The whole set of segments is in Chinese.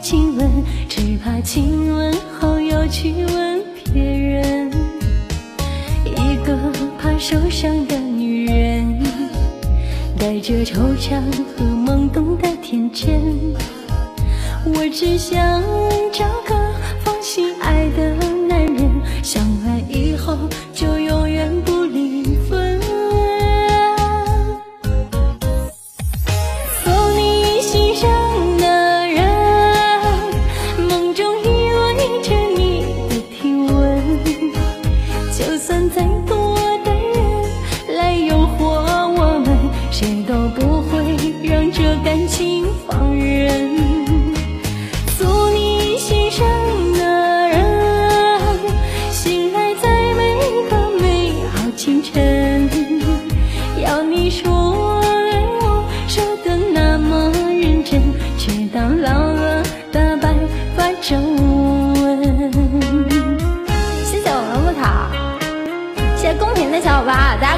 亲吻，只怕亲吻后又去吻别人。一个怕受伤的女人，带着惆怅和懵懂的天真。我只想找个放心爱的男人，相爱以后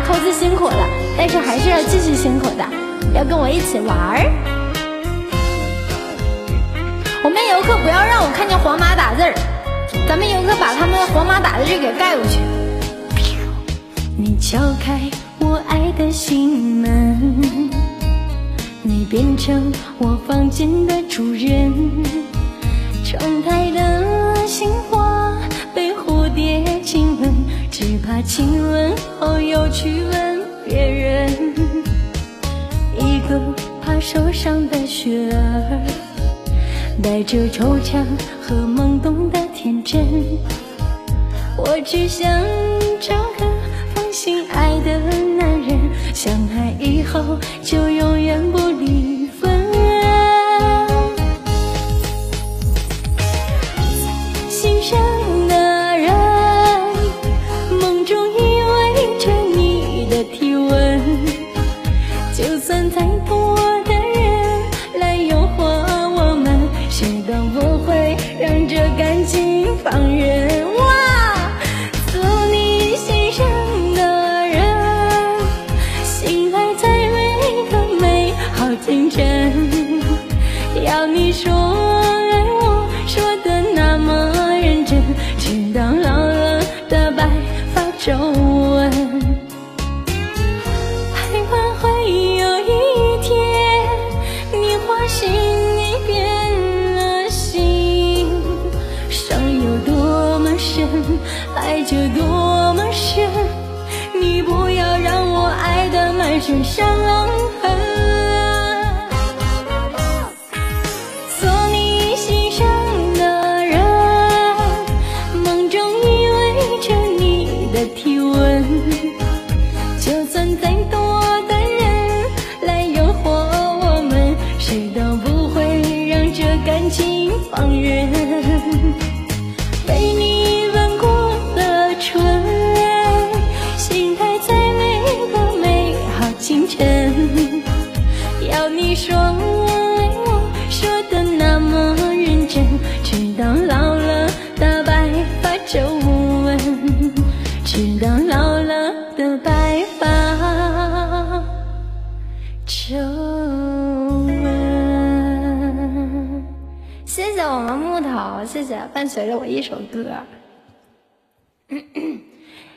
伴啊，大家扣字辛苦了，但是还是要继续辛苦的，要跟我一起玩儿。我们游客不要让我看见黄马打字儿，咱们游客把他们的黄马打的字给盖过去。你敲开我爱的心门，你变成我房间的主人。窗台的只怕亲吻后又去吻别人。一个怕受伤的雪儿。带着惆怅和懵懂的天真，我只想找个放心爱的男人，相爱以后就永远不离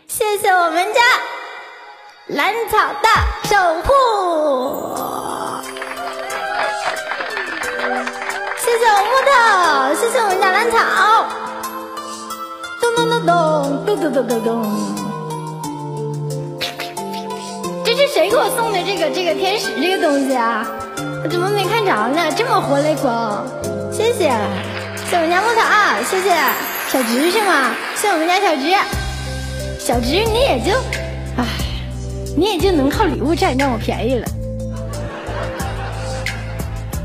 谢谢我们家兰草的守护。谢谢我木头，谢谢我们家兰草。咚咚咚咚咚咚咚咚咚。这是谁给我送的这个这个天使这个东西啊？我怎么没看着呢？这么活雷锋，谢谢，谢谢我们家木头啊，谢谢小直是吗？谢我们家小直，小直你也就，唉，你也就能靠礼物占占我便宜了。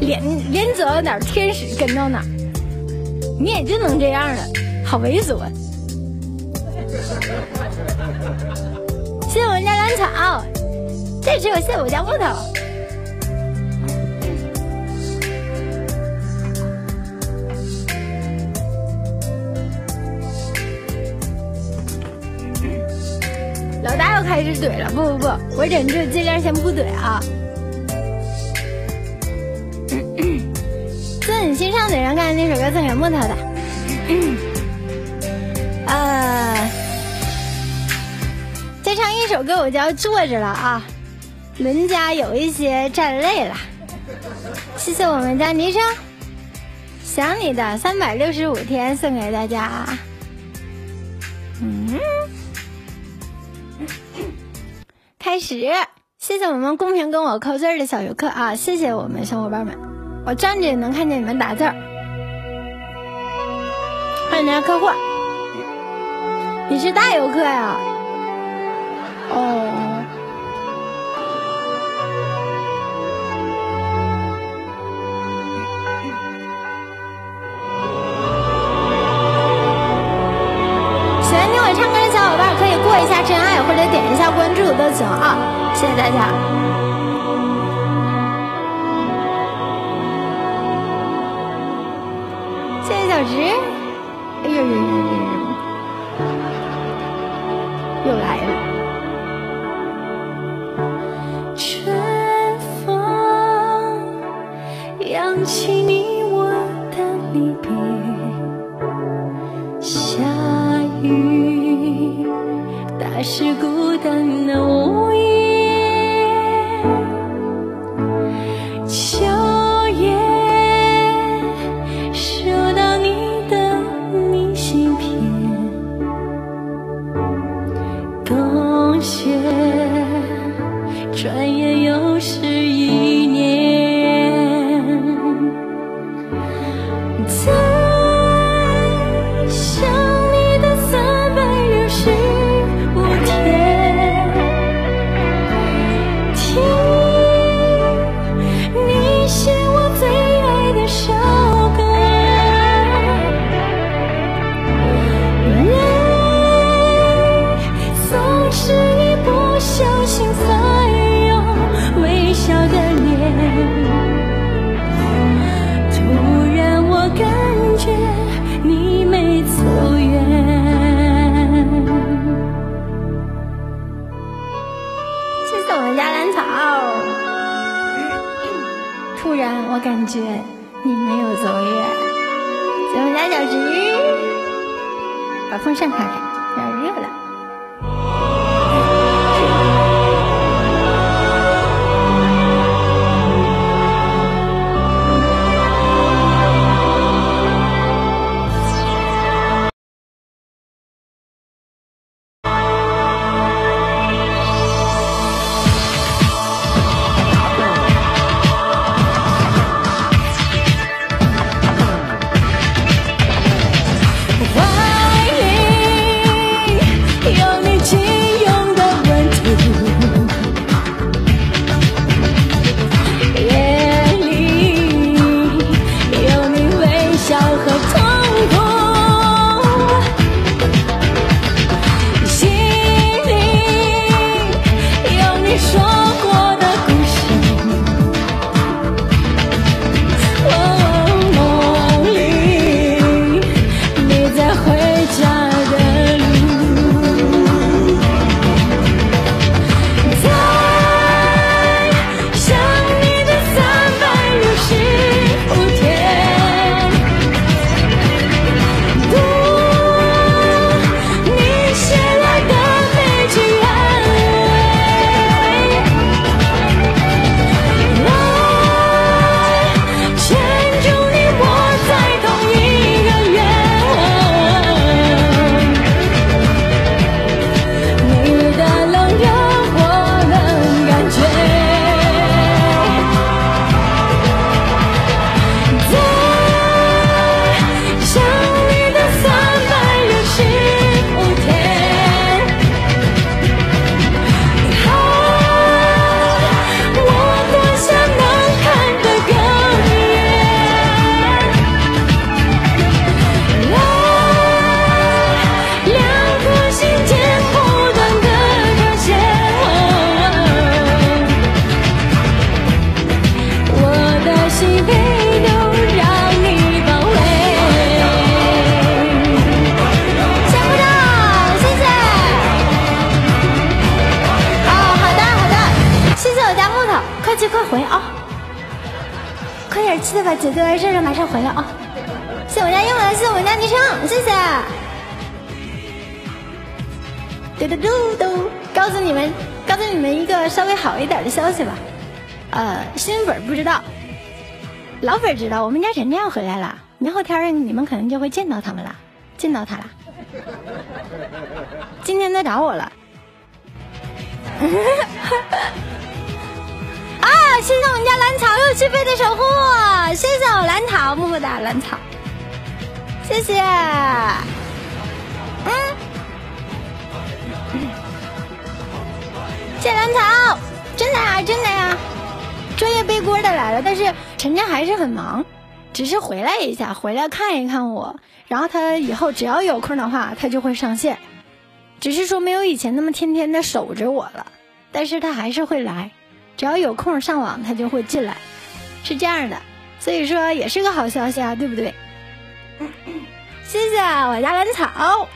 连连走到哪儿，天使跟到哪儿，你也就能这样了，好猥琐。谢谢我们家兰草，这只有谢谢我家木头。老大又开始怼了，不不不，我忍住，尽量先不怼啊。尊很欣赏的人，刚才那首歌送给木头的。呃，再唱一首歌我就要坐着了啊，人家有一些站累了。谢谢我们家昵称想你的三百六十五天送给大家。嗯，开始，谢谢我们公屏跟我扣字的小游客啊，谢谢我们小伙伴们，我站着也能看见你们打字儿。欢迎大家客户，你是大游客呀？哦。过一下真爱，或者点一下关注都行啊！谢谢大家。谢谢小直。哎呦呦呦呦呦！又来了。是孤单的我嘟嘟嘟嘟，告诉你们，告诉你们一个稍微好一点的消息吧。呃，新粉不知道，老粉知道，我们家晨晨要回来了。明后天你们可能就会见到他们了，见到他了。今天他找我了。啊！谢谢我们家兰草又续费的守护，谢谢我兰草，么么哒，兰草，谢谢。嗯，谢兰草，真的呀，真的呀。专业背锅的来了，但是晨晨还是很忙，只是回来一下，回来看一看我，然后他以后只要有空的话，他就会上线。只是说没有以前那么天天的守着我了，但是他还是会来，只要有空上网他就会进来，是这样的，所以说也是个好消息啊，对不对？谢谢我家兰草，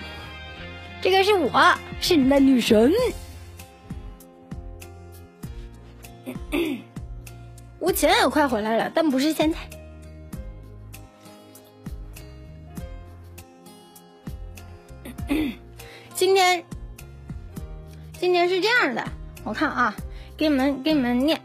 这个是我是你的女神，吴琴也快回来了，但不是现在。今天，今天是这样的，我看啊，给你们给你们念。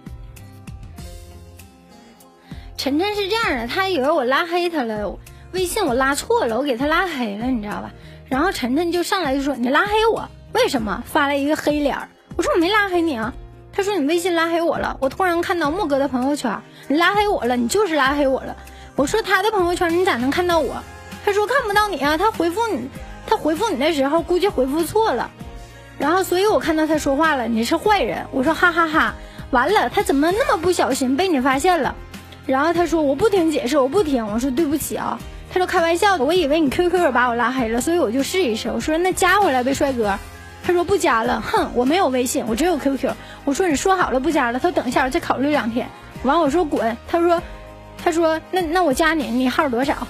晨晨是这样的，他以为我拉黑他了，微信我拉错了，我给他拉黑了，你知道吧？然后晨晨就上来就说：“你拉黑我，为什么？”发了一个黑脸儿。我说：“我没拉黑你啊。”他说：“你微信拉黑我了。”我突然看到莫哥的朋友圈，你拉黑我了，你就是拉黑我了。我说：“他的朋友圈你咋能看到我？”他说：“看不到你啊，他回复你。”他回复你的时候估计回复错了，然后所以我看到他说话了，你是坏人。我说哈哈哈，完了，他怎么那么不小心被你发现了？然后他说我不听解释，我不听。我说对不起啊。他说开玩笑的，我以为你 QQ 把我拉黑了，所以我就试一试。我说那加回来呗，帅哥。他说不加了，哼，我没有微信，我只有 QQ。我说你说好了不加了。他说等一下，我再考虑两天。完我说滚。他说他说那那我加你，你号多少？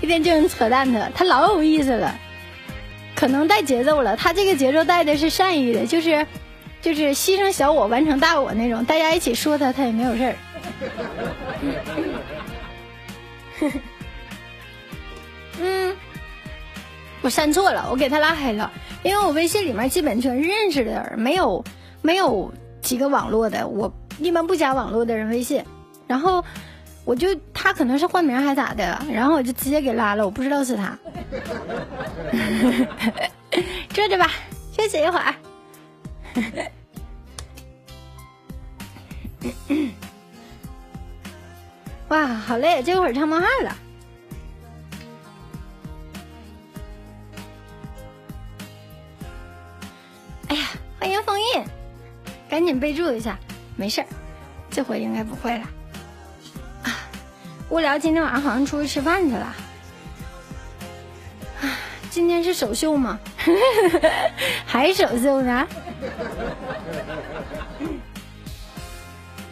一天就是扯淡的，他老有意思了，可能带节奏了。他这个节奏带的是善意的，就是就是牺牲小我完成大我那种，大家一起说他，他也没有事儿。嗯，我删错了，我给他拉黑了，因为我微信里面基本全是认识的人，没有没有几个网络的，我一般不加网络的人微信，然后。我就他可能是换名还咋的，然后我就直接给拉了，我不知道是他。坐着吧，休息一会儿。哇，好累，这会儿唱冒汗了。哎呀，欢迎封印，赶紧备注一下，没事儿，这回应该不会了。啊无聊，今天晚上好像出去吃饭去了。啊今天是首秀吗？还首秀呢？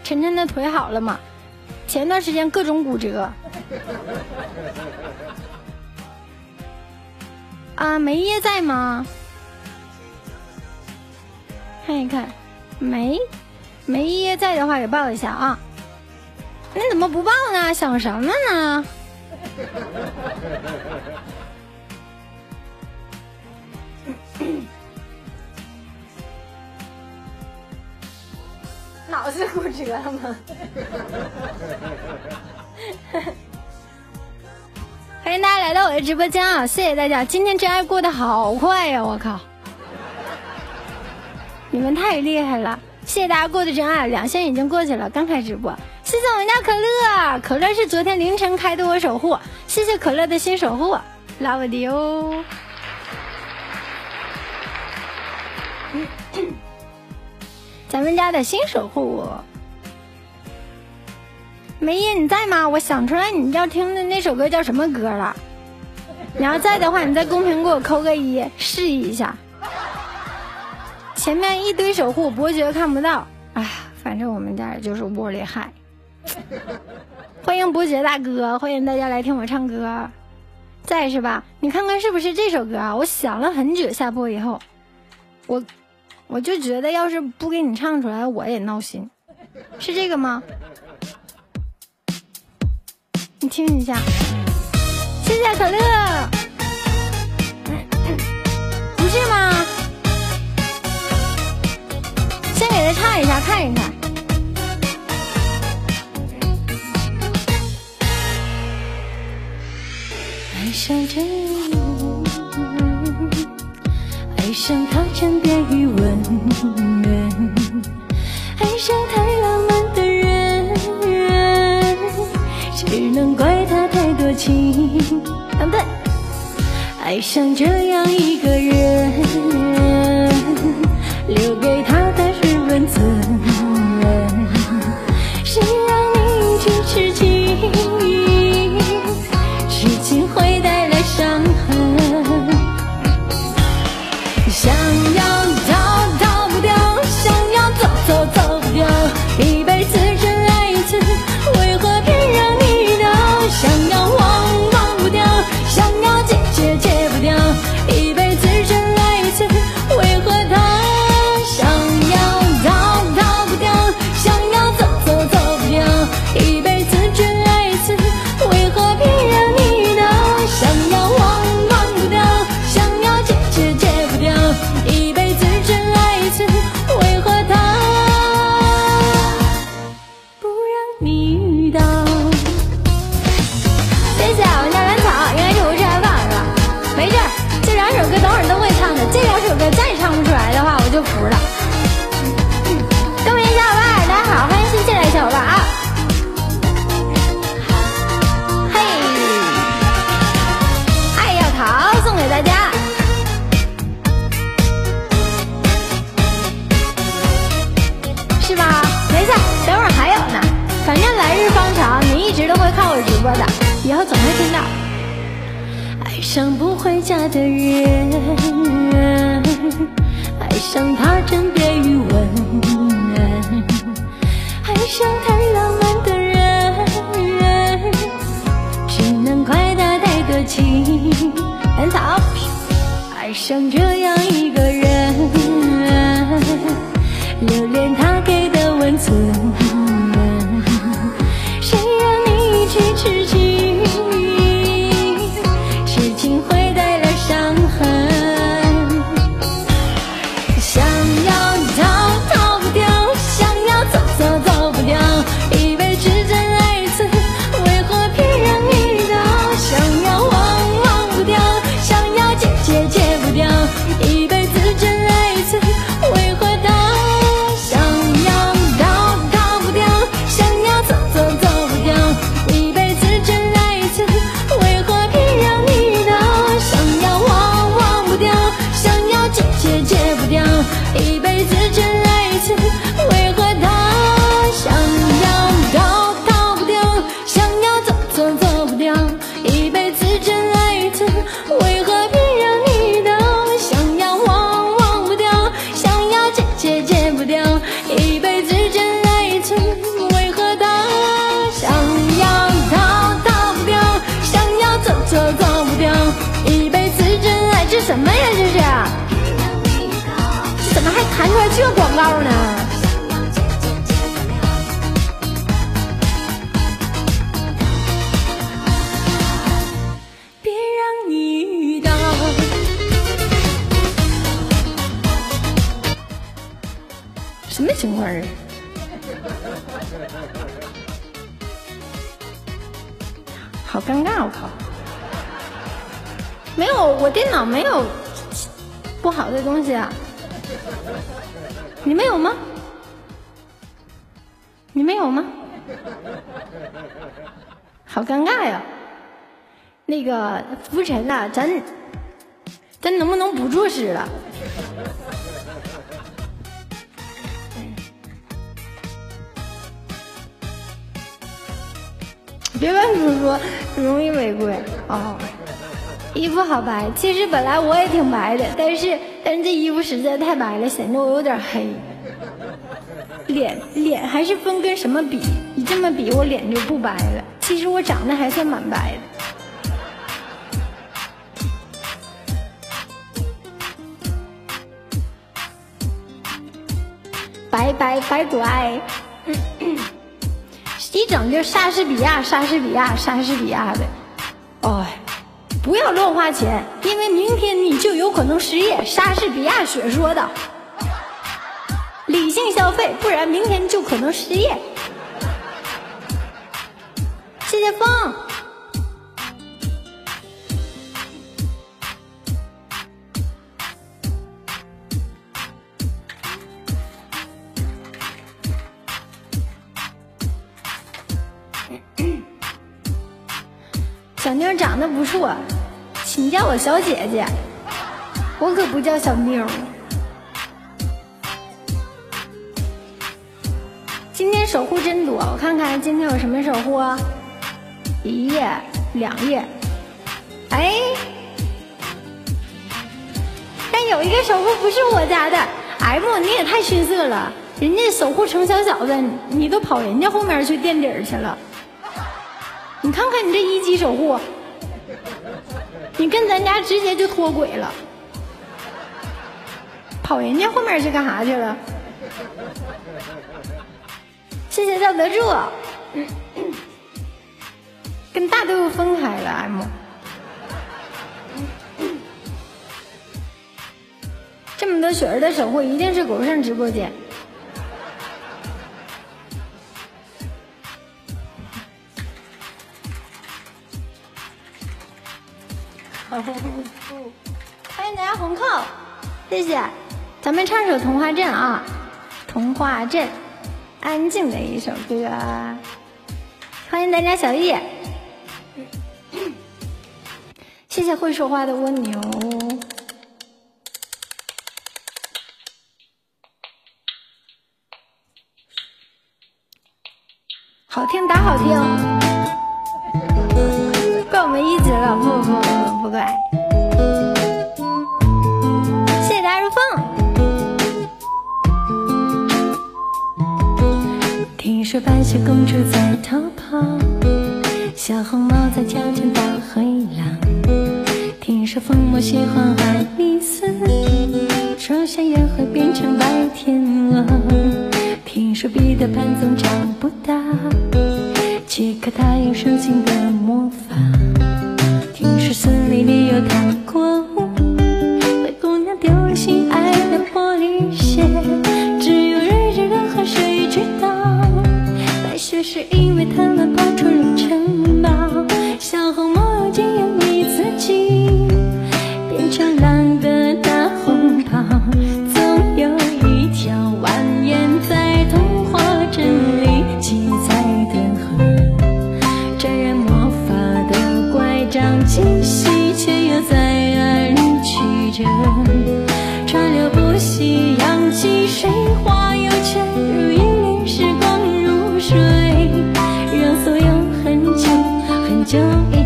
晨晨的腿好了吗？前段时间各种骨折。啊，梅耶在吗？看一看，梅梅耶在的话，给报一下啊。你怎么不报呢？想什么呢？脑子骨折了吗？欢迎大家来到我的直播间啊！谢谢大家，今天真爱过得好快呀！我靠，你们太厉害了！谢谢大家过的真爱，两线已经过去了，刚开直播。谢谢我们家可乐，可乐是昨天凌晨开的我守护，谢谢可乐的新守护，，Love You。咱们家的新守护，梅姨你在吗？我想出来你要听的那首歌叫什么歌了？你要在的话，你在公屏给我扣个一，示意一下。前面一堆守护伯爵看不到，哎，反正我们家也就是窝里嗨。欢迎伯爵大哥，欢迎大家来听我唱歌，在是吧？你看看是不是这首歌啊？我想了很久，下播以后，我。我就觉得要是不给你唱出来，我也闹心，是这个吗？你听一下，谢谢可乐，不是吗？先给他唱一下，看一看。爱上真。爱上他枕边余温爱上太浪漫的人只能怪他太多情反对。爱上这样一个人留给他的是温存谁让你一直痴情。家的人。实在太白了显得我有点黑脸脸还是分跟什么比？你这么比我脸就不白了。其实我长得还算蛮白的。白白白白一整就莎士比亚莎士比亚莎士比亚的。不要乱花钱，因为明天你就有可能失业。莎士比亚学说的，理性消费，不然明天就可能失业。谢谢风。小妞长得不错，请叫我小姐姐，我可不叫小妞。今天守护真多，我看看今天有什么守护。一页、两页，哎，但有一个守护不是我家的。M，你也太逊色了，人家守护成小小子，你都跑人家后面去垫底去了。你看看你这一级守护，你跟咱家直接就脱轨了，跑人家后面去干啥去了？谢谢赵德柱，跟大队伍分开了。M，这么多雪儿的守护，一定是狗剩直播间。欢迎大家红扣，谢谢。咱们唱首《童话镇》啊，《童话镇》，安静的一首歌。欢迎大家小叶，谢谢会说话的蜗牛。好听打好听，怪我们一级了，不不不不怪。谢谢大如风。听说白雪公主在逃跑，小红帽在挑战大灰狼。听说疯魔喜欢爱丽丝，说想也会变成白天鹅。听说彼得潘总长不大，杰克他有神奇的魔法。森林里有糖果屋，灰姑娘丢了心爱的玻璃鞋，只有睿智的河水知道，白雪是因为贪玩跑出了城堡。小红帽竟然为自己变成了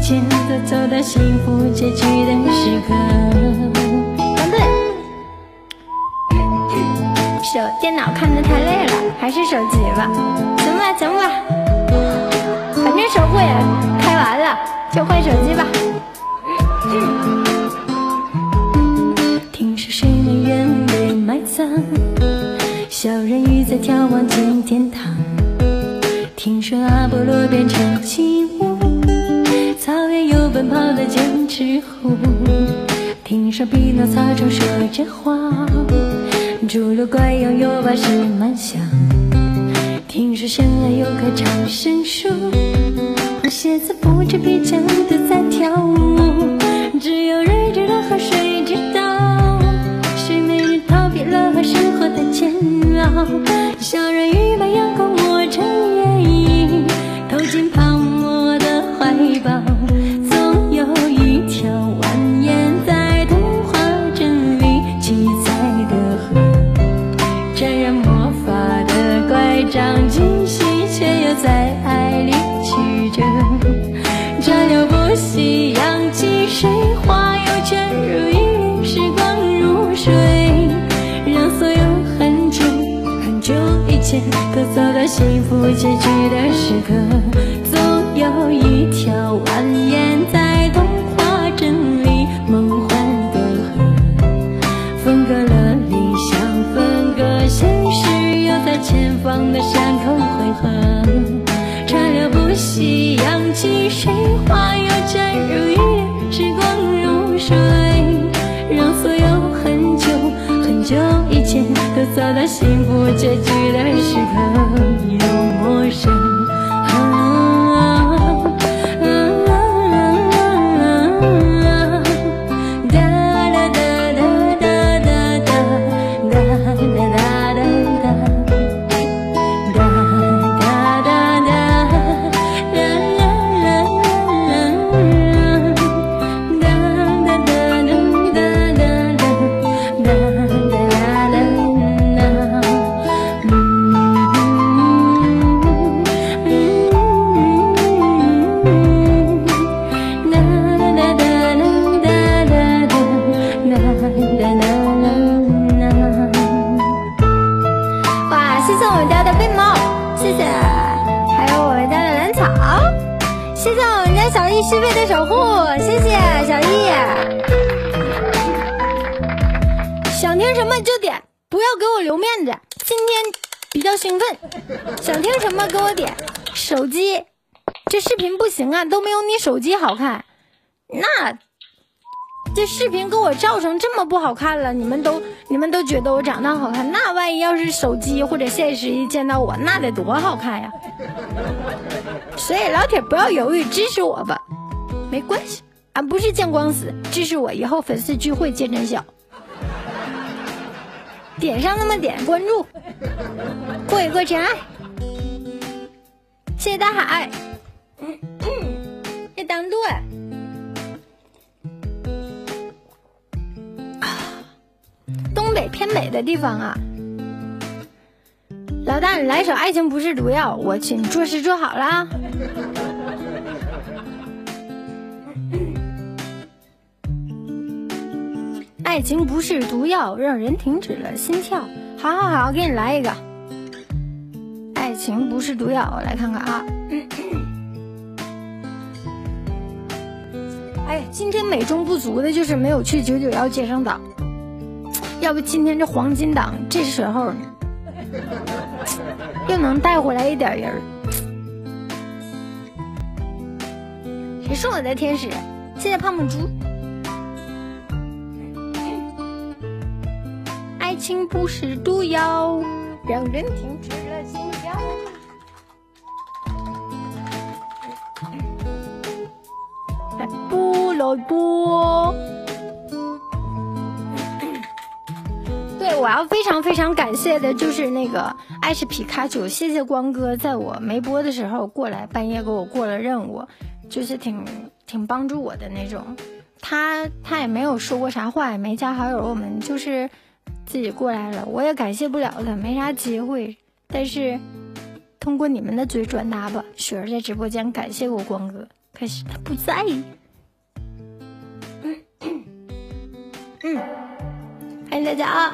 久以前都走到幸福结局的时刻。答对。手电脑看的太累了，还是手机吧。行吧，行吧，反正守护也开完了，就换手机吧。听说睡美人被埋葬，小人鱼在眺望进天堂。听说阿波罗变成起雾，草原有跑的剑齿虎。听说匹诺曹冲说着话。侏儒怪拥有把石满箱，听说深爱有棵长生树，红鞋子不知疲倦的在跳舞，只有睿智的河水知道，睡美人逃避了生活的煎熬，小人鱼把阳光水花又卷入一帘时光如水，让所有很久很久以前都走到幸福结局的时刻，幸福结局的时刻，又陌生。手机好看。那这视频给我照成这么不好看了，你们都你们都觉得我长得好看，那万一要是手机或者现实一见到我，那得多好看呀！所以老铁不要犹豫，支持我吧，没关系，俺不是见光死，支持我以后粉丝聚会见真小。点上那么点关注，过一过真爱。谢谢大海，谢当队。东北偏北的地方啊，老大，你来首《爱情不是毒药》，我请做事做好了。爱情不是毒药，让人停止了心跳。好好好，给你来一个。爱情不是毒药，我来看看啊。今天美中不足的就是没有去九九幺接上档，要不今天这黄金档这时候 又能带回来一点人。谁是我的天使？谢谢胖胖猪。爱情不是毒药，让人停止不来不？对，我要非常非常感谢的就是那个爱是皮卡丘，谢谢光哥在我没播的时候过来，半夜给我过了任务，就是挺挺帮助我的那种。他他也没有说过啥话，也没加好友，我们就是。自己过来了，我也感谢不了他，没啥机会。但是通过你们的嘴转达吧，雪儿在直播间感谢过光哥，可是他不在。嗯，欢迎大家啊！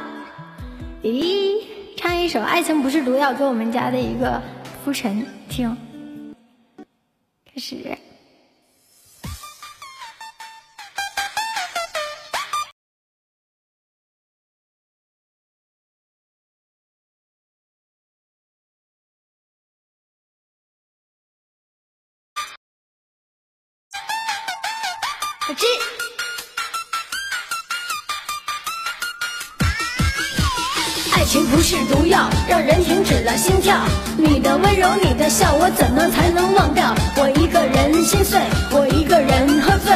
咦，唱一首《爱情不是毒药》给我们家的一个浮尘听，开始。人停止了心跳。你的温柔，你的笑，我怎么才能忘掉？我一个人心碎，我一个人喝醉，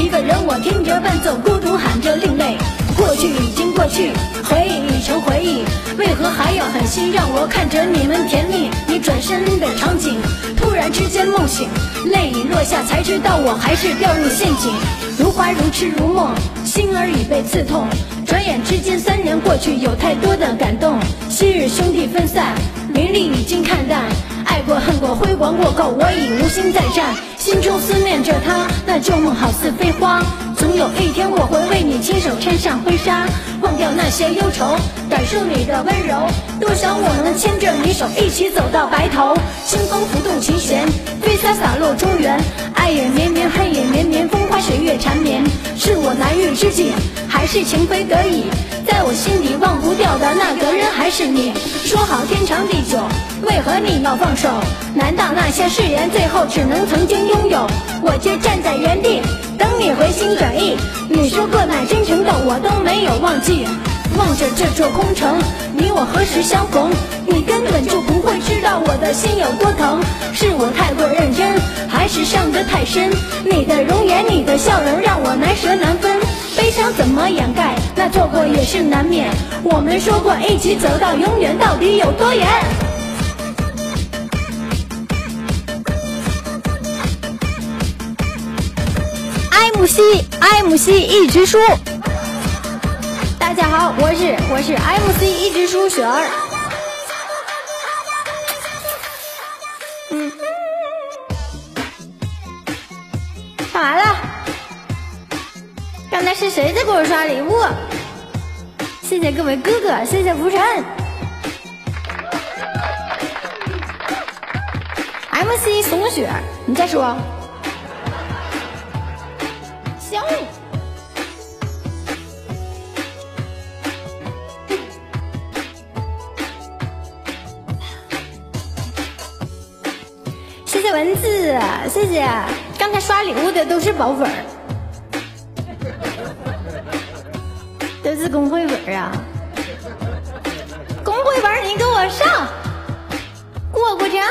一个人我听着伴奏，孤独喊着另类。过去已经过去，回忆已成回忆，为何还要狠心让我看着你们甜蜜？你转身的场景，突然之间梦醒，泪已落下，才知道我还是掉入陷阱。如花如痴如梦，心儿已被刺痛。转眼之间三年过去，有太多的感动。昔日兄弟分散，名利已经看淡，爱过恨过辉煌过后，我已无心再战。心中思念着他，那旧梦好似飞花。总有一天我会为你亲手穿上婚纱，忘掉那些忧愁，感受你的温柔。多想我能牵着你手，一起走到白头。清风拂动琴弦，飞洒洒落中原。爱也绵绵，恨也绵绵，风。花雪月缠绵，是我难遇知己，还是情非得已？在我心里忘不掉的那个人还是你。说好天长地久，为何你要放手？难道那些誓言最后只能曾经拥有？我却站在原地等你回心转意。你说过那真诚的，我都没有忘记。望着这座空城，你我何时相逢？你根本就不会知道我的心有多疼。是我太过认真，还是伤得太深？你的容颜，你的笑容，让我难舍难分。悲伤怎么掩盖？那错过也是难免。我们说过一起走到永远，到底有多远？MC MC 一直输。大家好，我是我是 MC 一直输雪儿。嗯，唱完了。刚才是谁在给我刷礼物？谢谢各位哥哥，谢谢浮尘。MC 怂雪，你再说。谢谢。刚才刷礼物的都是宝粉儿，都是公会粉儿啊。公会粉，你给我上，过过真爱，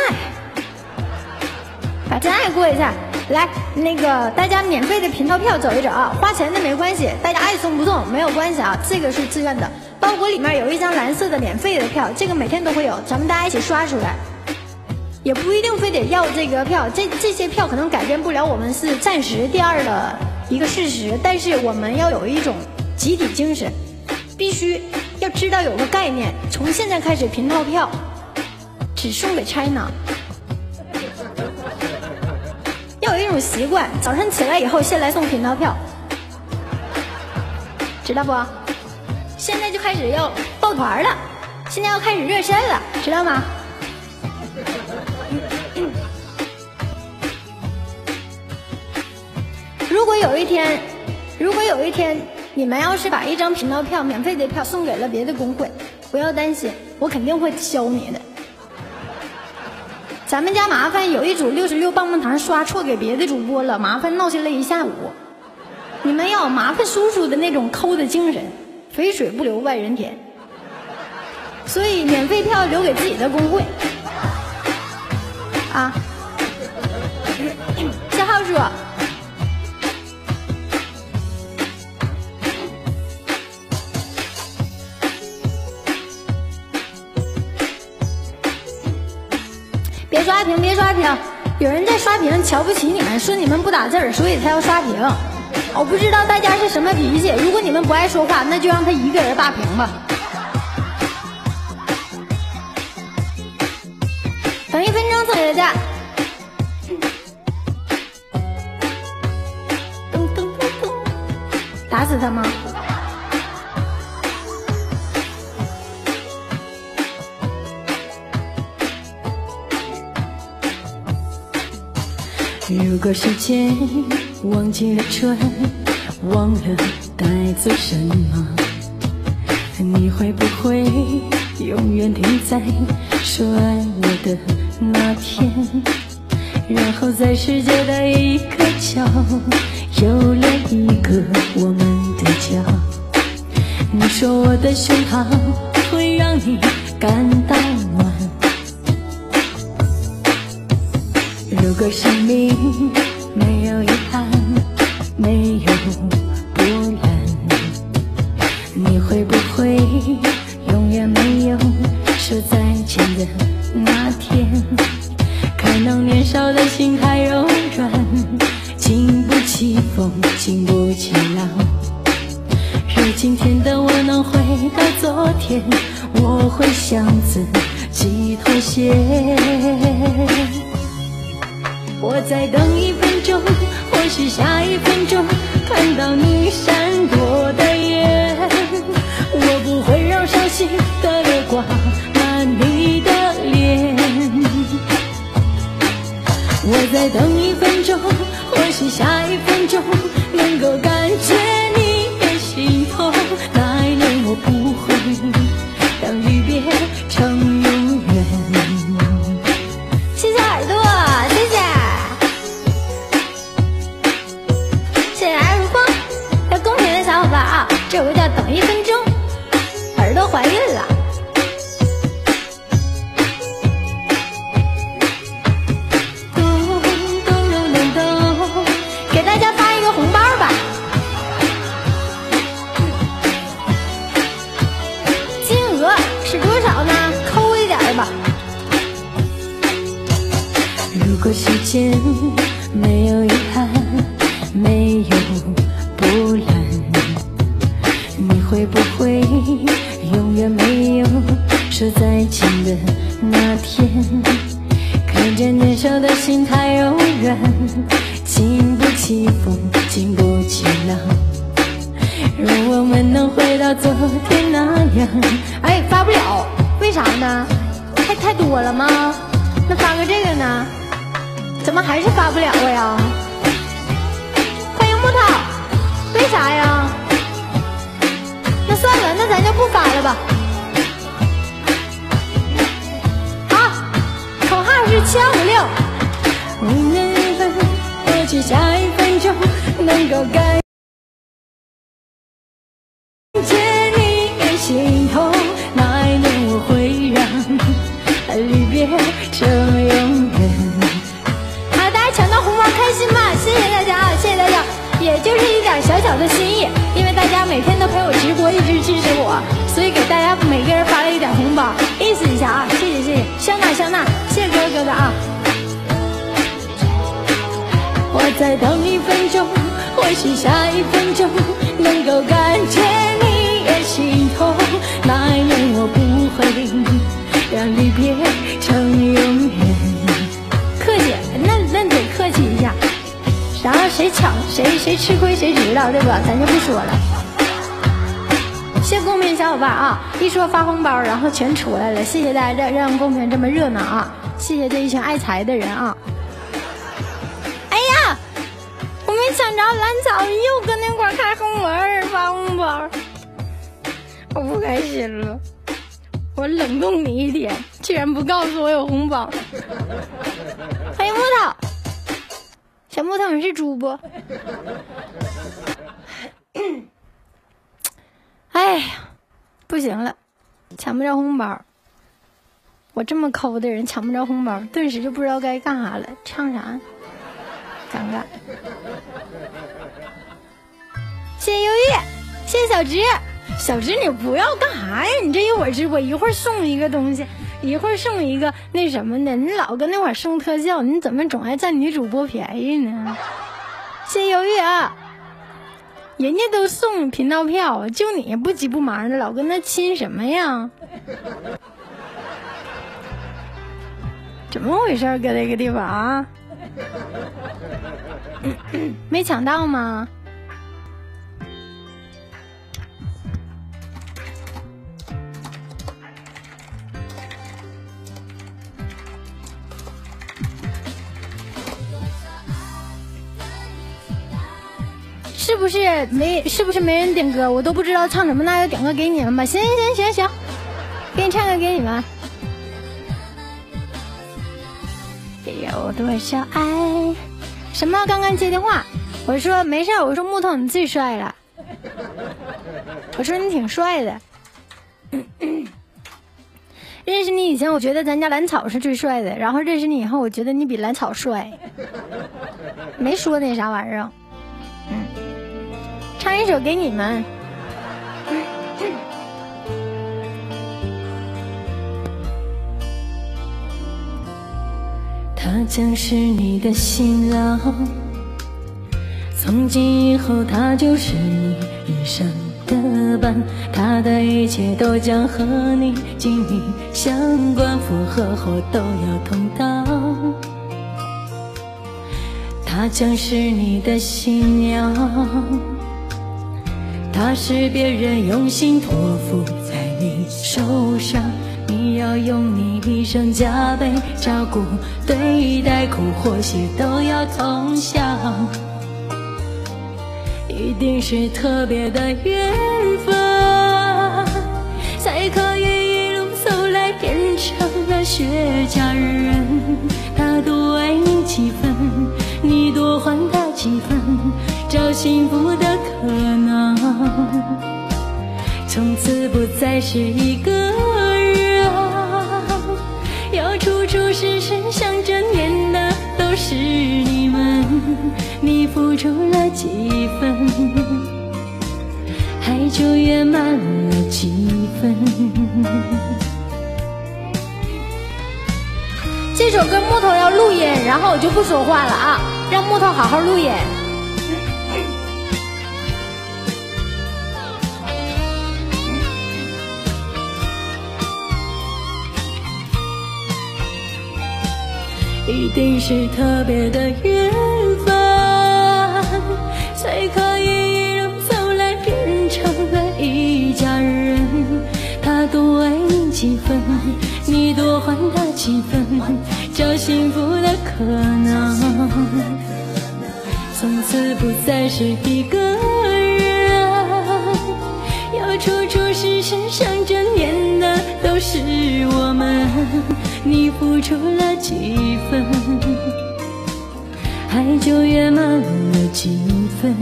把真爱过一下。来，那个大家免费的频道票走一走啊，花钱的没关系，大家爱送不送没有关系啊，这个是自愿的。包裹里面有一张蓝色的免费的票，这个每天都会有，咱们大家一起刷出来。也不一定非得要这个票，这这些票可能改变不了我们是暂时第二的一个事实，但是我们要有一种集体精神，必须要知道有个概念，从现在开始凭套票只送给 China，要有一种习惯，早上起来以后先来送凭套票，知道不？现在就开始要抱团了，现在要开始热身了，知道吗？如果有一天，如果有一天你们要是把一张频道票免费的票送给了别的工会，不要担心，我肯定会削你的。咱们家麻烦有一组六十六棒棒糖刷错给别的主播了，麻烦闹心了一下午。你们要麻烦叔叔的那种抠的精神，肥水不流外人田。所以免费票留给自己的工会。啊，谢浩叔。刷屏，别刷屏！有人在刷屏，瞧不起你们，说你们不打字儿，所以才要刷屏。我不知道大家是什么脾气，如果你们不爱说话，那就让他一个人霸屏吧。等一分钟送大家。噔噔噔噔，打死他吗？如果时间忘记了船，忘了带走什么，你会不会永远停在说爱我的那天？然后在世界的一个角，有了一个我们的家。你说我的胸膛会让你感到暖。如果生命没有遗憾，吃亏谁知道，对吧？咱就不说了。谢公屏小伙伴啊！一说发红包，然后全出来了，谢谢大家让让公屏这么热闹啊！谢谢这一群爱财的人啊！哎呀，我没抢着蓝草，又搁那块开红门发红包，我不开心了。我冷冻你一天，居然不告诉我有红包。欢迎木头，木头你是猪不？哎呀，不行了，抢不着红包。我这么抠的人抢不着红包，顿时就不知道该干啥了。唱啥？尴尬。谢谢优越，谢谢小直。小直，你不要干啥呀？你这一会直播，一会儿送一个东西，一会儿送一个那什么的，你老跟那会儿送特效，你怎么总爱占女主播便宜呢？谢谢犹豫啊！人家都送频道票，就你不急不忙的，老跟那亲什么呀？怎么回事？搁这个地方啊？没抢到吗？是不是没？是不是没人点歌？我都不知道唱什么，那就点歌给你们吧。行行行行行，给你唱个给你们。有多少爱？什么？刚刚接电话，我说没事，我说木头你最帅了，我说你挺帅的。认识你以前，我觉得咱家兰草是最帅的，然后认识你以后，我觉得你比兰草帅。没说那啥玩意儿。唱一首给你们。他将是你的新郎，从今以后他就是你一生的伴，他的一切都将和你紧密相关，福和祸都要同当。他将是你的新娘，他是别人用心托付在你手上，你要用你一生加倍照顾，对待苦或喜都要同享，一定是特别的缘分，才可以一路走来变成了雪家人。他多爱你几分，你多还他几分，找幸福的可能，从此不再是一个人，要处处时时想着念的都是你们，你付出了几分，爱就圆满了几分。这首歌木头要录音，然后我就不说话了啊，让木头好好录音。一定是特别的缘分，才可以一路走来变成了一家人。他多爱你几分，你多还他几分，找幸福的可能，从此不再是一个人，要处处时时想着念的都是我们。你付出了几分，爱就圆满了几分。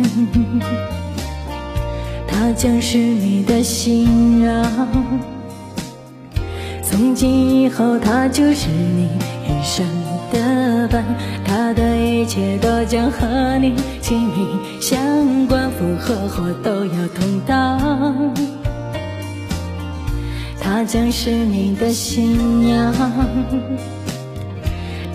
他将是你的新郎，从今以后他就是你一生的伴。他的一切都将和你紧密相关，福和祸都要同当。她将是你的新娘，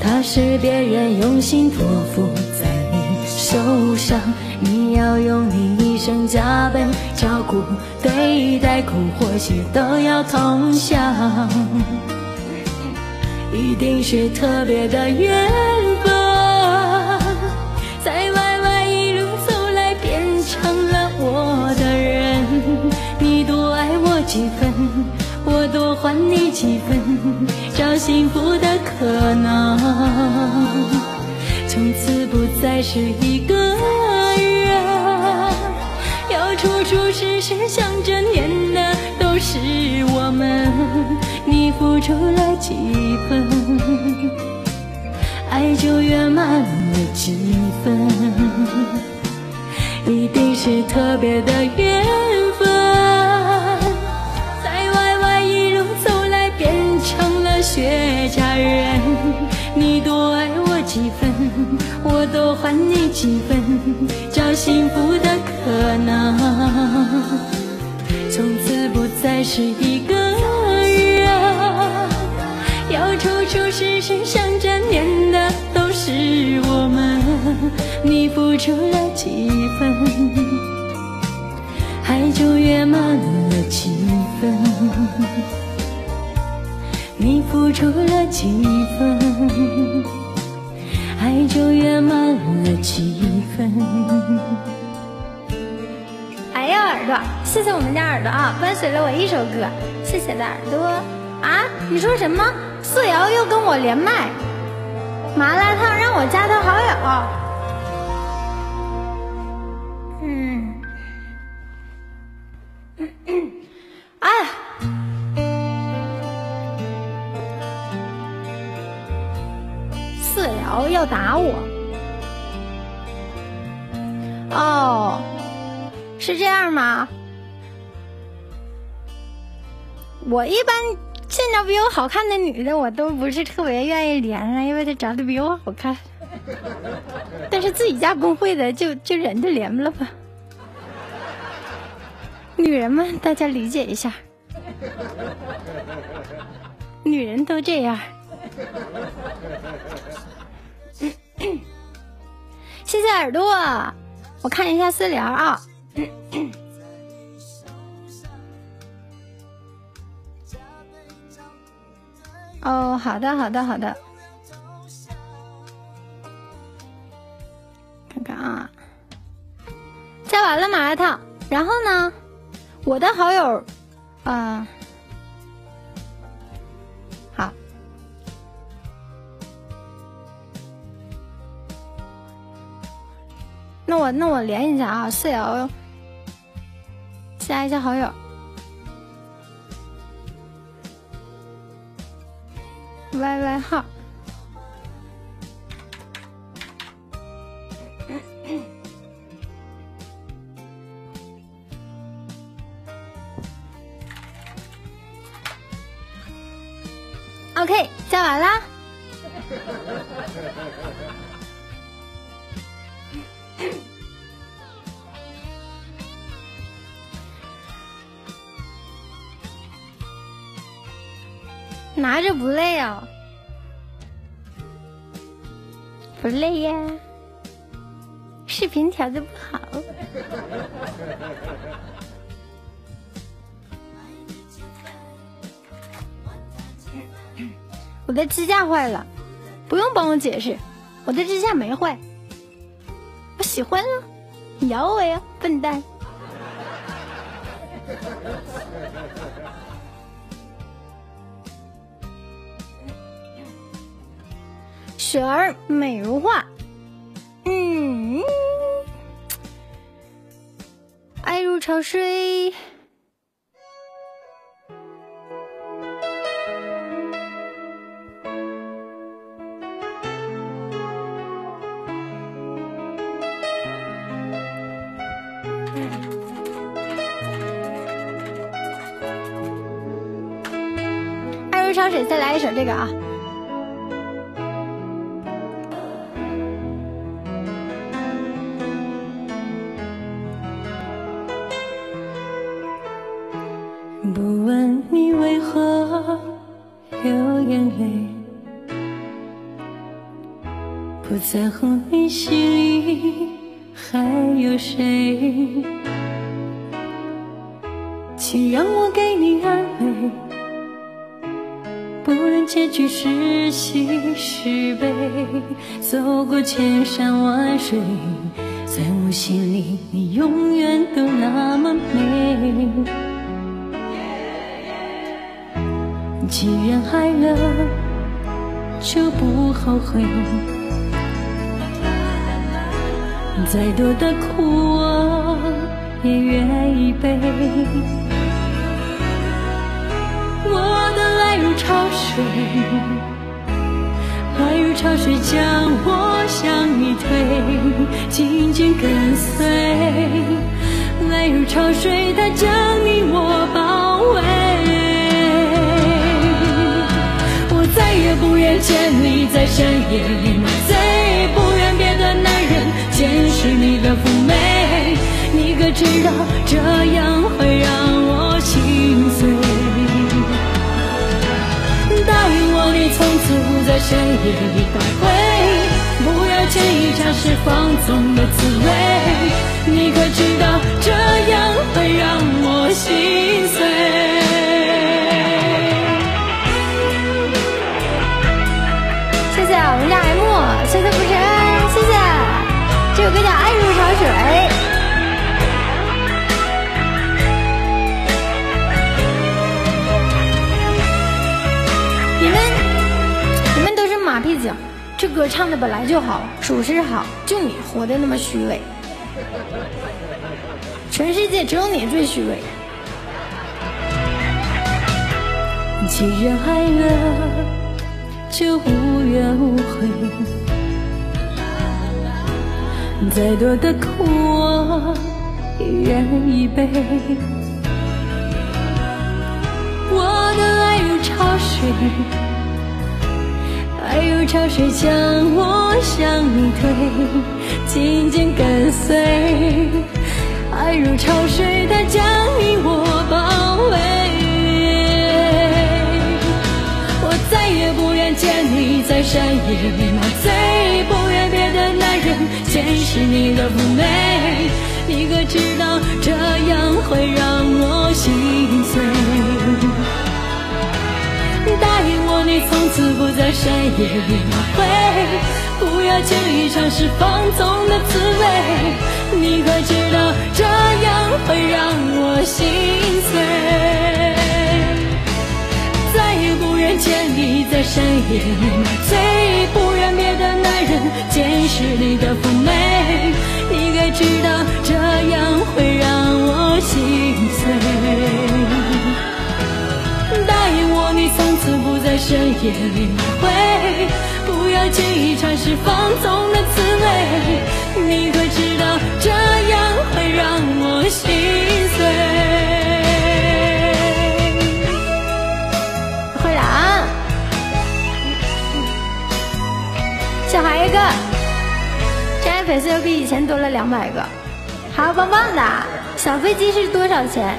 她是别人用心托付在你手上，你要用你一生加倍照顾，对待苦或喜都要同享，一定是特别的缘分，在歪歪一路走来变成了我的人，你多爱我几分。我多还你几分，找幸福的可能，从此不再是一个人，要处处时时想着念的都是我们。你付出了几分，爱就圆满了几分，一定是特别的缘。雪家人，你多爱我几分，我多还你几分，找幸福的可能，从此不再是一个人，要处处时时想着念的都是我们。你付出了几分，爱就圆满了几分。你付出了几分，爱就圆满了几分。哎呀，耳朵，谢谢我们家耳朵啊，伴随了我一首歌，谢谢的耳朵啊！你说什么？四瑶又跟我连麦，麻辣烫让我加他好友。打我哦，是这样吗？我一般见着比我好看的女的，我都不是特别愿意连了，因为她长得比我好看。但是自己家公会的，就就忍着连了吧。女人们，大家理解一下，女人都这样。谢耳朵，我看一下私聊啊。哦，好的，好的，好的。看看啊，加完了麻辣烫，然后呢，我的好友，啊，那我那我连一下啊，四幺加一下好友，YY 号。拿着不累啊？不累呀，视频调的不好。我的支架坏了，不用帮我解释，我的支架没坏。我喜欢啊，你咬我呀，笨蛋！雪儿美如画，嗯，爱如潮水。你心里还有谁，请让我给你安慰。不论结局是喜是悲，走过千山万水，在我心里你永远都那么美。既然爱了，就不后悔。再多的苦我也愿意背。我的爱如潮水，爱如潮水将我向你推，紧紧跟随。爱如潮水，它将你我包围。我再也不愿见你在深夜里买醉，不愿别见识你的妩媚。你可知道这样会让我心碎？答应我，你从此不在深夜里徘徊，不要轻易尝试放纵的滋味。你可知道这样会让我心碎？这歌唱的本来就好，属实好，就你活的那么虚伪。全世界只有你最虚伪。既然爱了，就无怨无悔。再多的苦我也愿意背。我的爱如潮水，爱如潮水将我向你推，紧紧跟随。爱如潮水，它将你我包围。我再也不愿见你在深夜里买醉，不愿别的男人见识你的妩媚。你可知道这样会让我心碎？从此不在深夜里买醉，不要轻易尝试放纵的滋味。你可知道这样会让我心碎？再也不愿见你在深夜里买醉，不愿别的男人见识你的妩媚。你该知道这样会让我心碎。从不在深夜里来回，不要轻易尝试放纵的滋味。你可知道这样会让我心碎？会了啊！小孩一个，现在粉丝又比以前多了两百个，好棒棒的！小飞机是多少钱？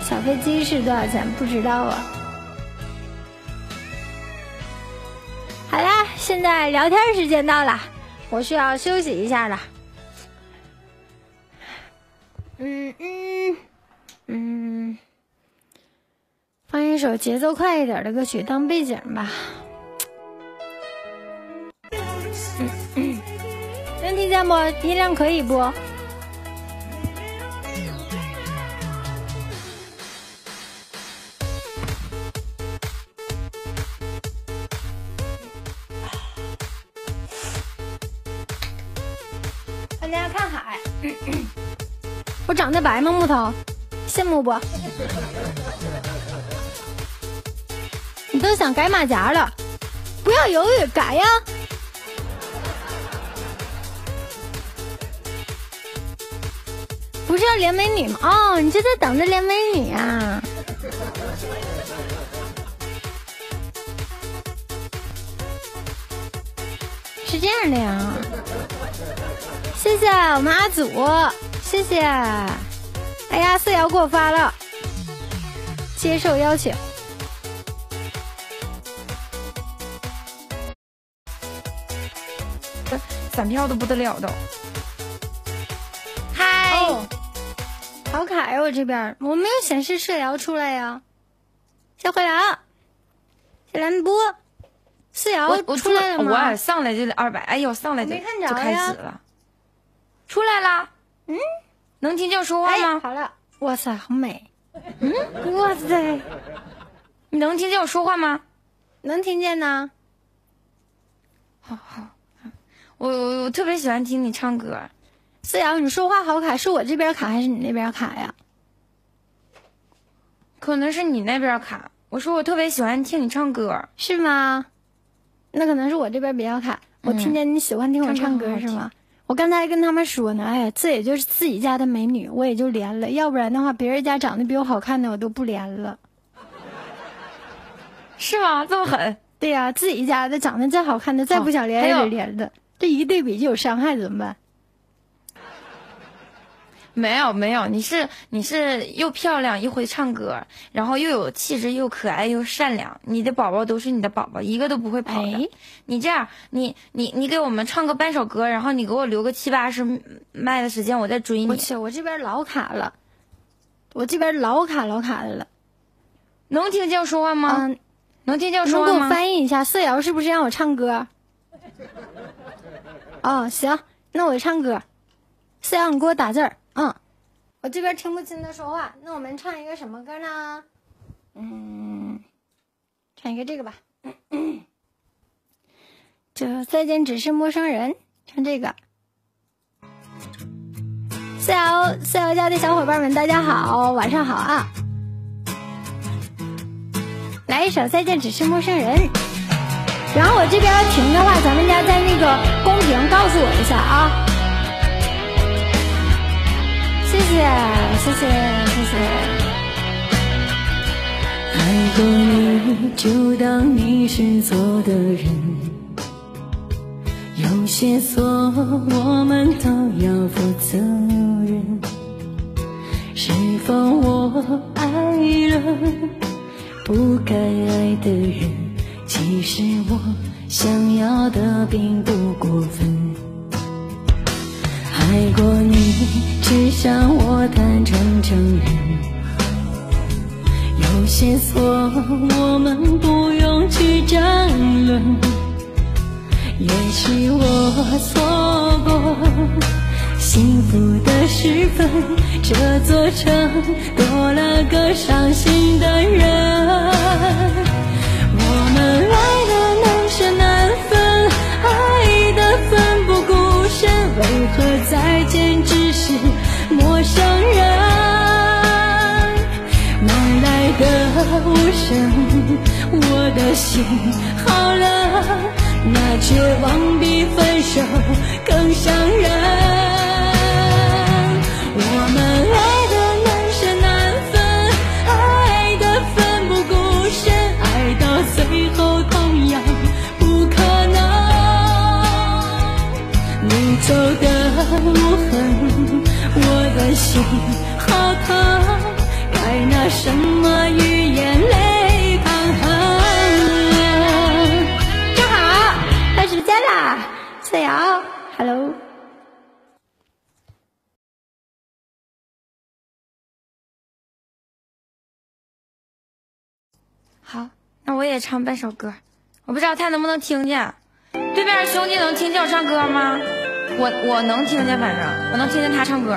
小飞机是多少钱？不知道啊。现在聊天时间到了，我需要休息一下了。嗯嗯嗯，放一首节奏快一点的歌曲当背景吧。能听见不？音量可以不？我长得白吗？木头，羡慕不？你都想改马甲了，不要犹豫，改呀！不是要连美女吗？哦，你就在等着连美女啊！是这样的呀。谢谢我们阿祖，谢谢。哎呀，四瑶给我发了，接受邀请。散票都不得了都。嗨，哦，好卡呀！我这边我没有显示社瑶出来呀。小灰狼，小兰波，四瑶出来了我吗？上来就二百，哎呦，上来就就开始了，出来了，嗯，能听见说话哎，吗？好了，哇塞，好美。嗯，哇塞，你能听见我说话吗？能听见呢。我我我特别喜欢听你唱歌，思瑶，你说话好卡，是我这边卡还是你那边卡呀？可能是你那边卡。我说我特别喜欢听你唱歌，是吗？那可能是我这边比较卡。我听见你喜欢听我唱歌是吗？我刚才跟他们说呢，哎呀，这也就是自己家的美女，我也就连了，要不然的话，别人家长得比我好看的我都不连了。是吗？这么狠？对呀、自己家的长得再好看的，再不想连也得连的。这一对比就有伤害，怎么办？没有没有，你是你是又漂亮又会唱歌，然后又有气质又可爱又善良，你的宝宝都是你的宝宝，一个都不会跑的。哎你这样，你你你给我们唱个半首歌，然后你给我留个七八十麦的时间，我再追你。我去，我这边老卡了，我这边老卡老卡的了。能听见我说话吗？嗯，能听见我能给我说话吗？翻译一下，色瑶是不是让我唱歌？哦，行，那我唱歌。色瑶，你给我打字儿。嗯，我这边听不清他说话，那我们唱一个什么歌呢？嗯，唱一个这个吧。就 再见，只是陌生人，唱这个。四幺四幺家的小伙伴们，大家好，晚上好啊！来一首《再见，只是陌生人》。然后我这边要停的话，咱们家在那个公屏告诉我一下啊。谢谢，谢谢，谢谢。爱过你就当你是错的人，有些错我们都要负责任。是否我爱了不该爱的人？其实我想要的并不过分。爱过你，只想我坦诚承认。有些错我们不用去争论，也许我错过幸福的时分，这座城多了个伤心的人。我们爱的难舍难分，爱的奋不顾身，为何再见陌生人，买来的无声，我的心好冷，那绝望比分手更伤人。我们爱。心好疼，该拿什么语言泪淌？正好到时间啦，四瑶，Hello。好，那我也唱半首歌，我不知道他能不能听见。对面兄弟能听见我唱歌吗？我我能听见，反正我能听见他唱歌。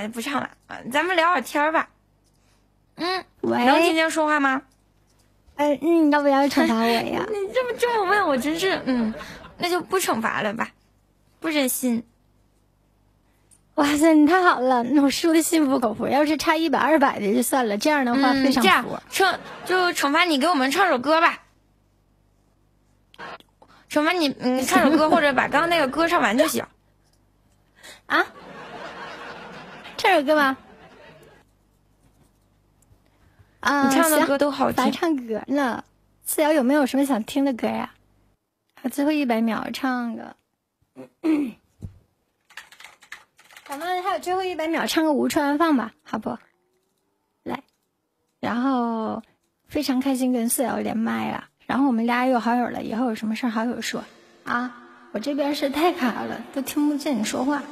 那就不唱了啊，咱们聊会儿天儿吧。嗯，喂能听见说话吗？哎，你要不要惩罚我呀？你这么这么问我，真是嗯，那就不惩罚了吧，不忍心。哇塞，你太好了！那我输的心服口服。要是差一百二百的就算了，这样的话嗯，非常这样。惩就惩罚你给我们唱首歌吧，惩罚你嗯唱首歌，或者把刚刚那个歌唱完就行。啊，这首歌吗？啊，行你唱的歌都好听。白唱歌呢。四瑶有没有什么想听的歌呀？还有最后一百秒，唱个。咱们还有最后一百秒，唱个无处安放吧，好不？来，然后非常开心跟四瑶连麦了，然后我们俩有好友了，以后有什么事好友说啊。我这边是太卡了，都听不见你说话。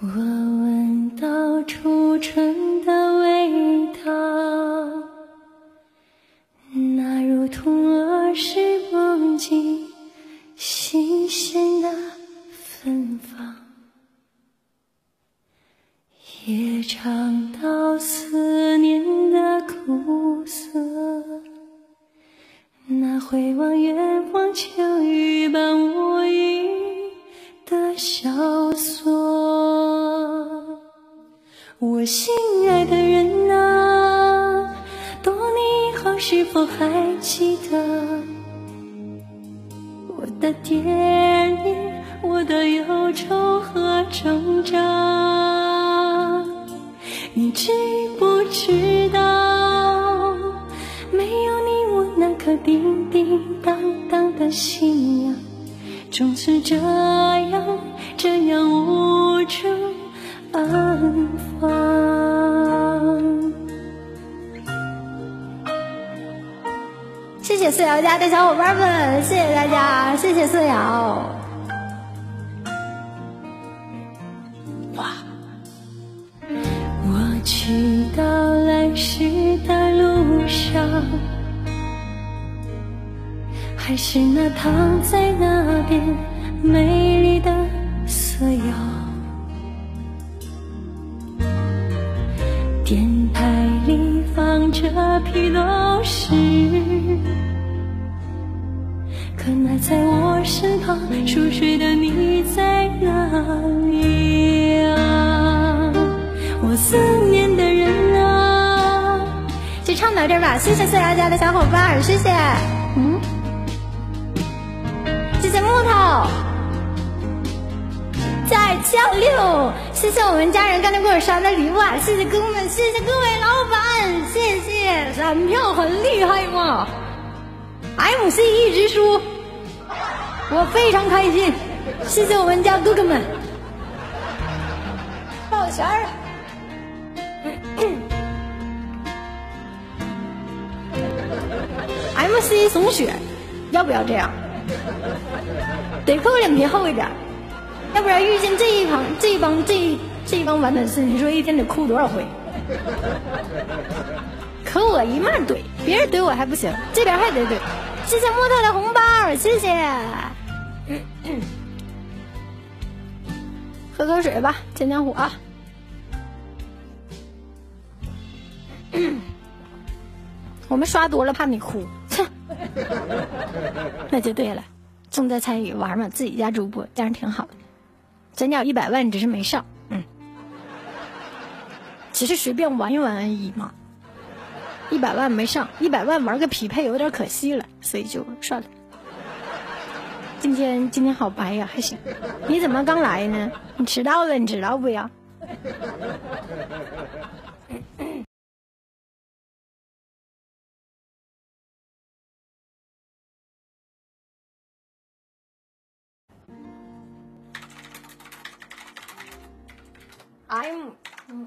我闻到初春的味道，那如同儿时梦境新鲜的芬芳，也尝到思念的苦涩。那回望远方秋雨般无语的萧索，我心爱的人啊，多年以后是否还记得我的惦念，我的忧愁和挣扎？你知不知道，没有你，我那颗叮叮当当的信仰，总是这样这样无处安放。谢谢四瑶家的小伙伴们，谢谢大家，谢谢四瑶。哇我去到来时的路上，还是那躺在那边美丽的色谣。电台里放着披头士，可那在我身旁熟睡的你在哪里啊？我思念的人啊，就唱到这儿吧。谢谢四幺家的小伙伴，谢谢。谢谢木头，在交流。谢谢我们家人刚才给我刷的礼物啊！谢谢哥哥们，谢谢各位老板，谢谢闪票很厉害嘛？MC 一直输，我非常开心。谢谢我们家哥哥们，抱拳儿。MC 松雪，要不要这样？得扣脸皮厚一点，要不然遇见这一帮这一帮这一这一帮完粉丝，你说一天得哭多少回？可我一面怼，别人怼我还不行，这边还得怼。谢谢木头的红包，谢谢。喝口水吧，降降火啊。我们刷多了，怕你哭。那就对了，重在参与玩嘛，自己家主播这样挺好的。咱家有一百万，只是没上，嗯，只是随便玩一玩而已嘛。一百万没上，一百万玩个匹配有点可惜了，所以就算了。今天今天好白呀，还行。你怎么刚来呢？你迟到了，你知道不呀 ？M，嗯，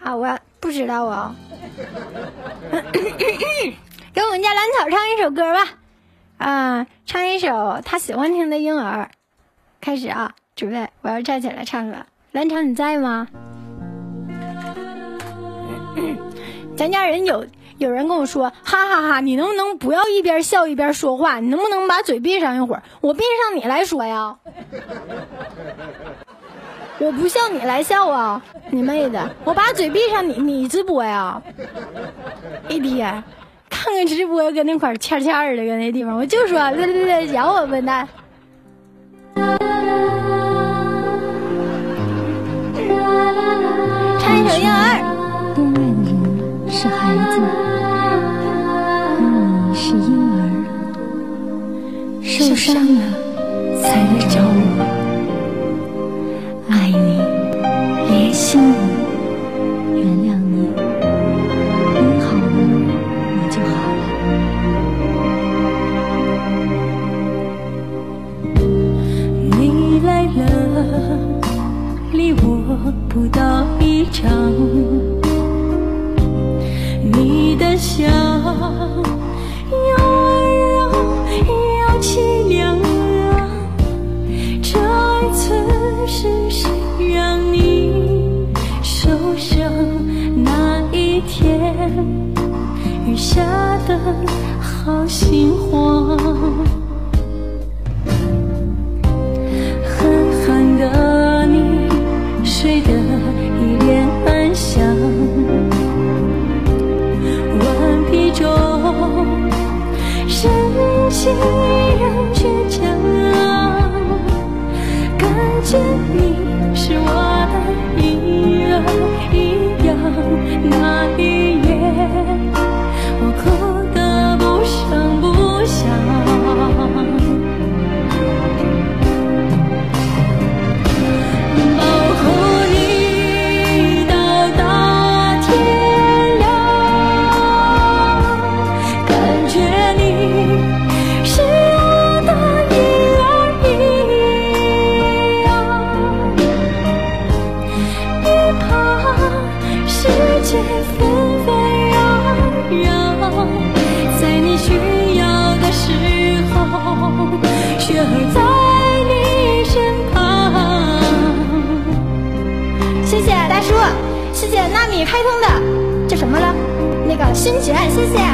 好我，不知道啊。给我们家蓝草唱一首歌吧，啊，唱一首他喜欢听的婴儿。开始啊，准备，我要站起来唱了。蓝草你在吗？咱家人有有人跟我说，哈哈哈，你能不能不要一边笑一边说话？你能不能把嘴闭上一会儿？我闭上你来说呀。我不笑你来笑啊，你妹的！我把嘴闭上，你你直播呀？一天，看看直播搁那块儿欠欠儿的，搁那地方，我就说，对对对，咬我笨蛋。唱一首婴儿。边缘的人是孩子，而你是婴儿，受伤了才来找我。怜惜你，原谅你，你好了，我就好了。你来了，离我不到一丈，你的笑下的好心慌，心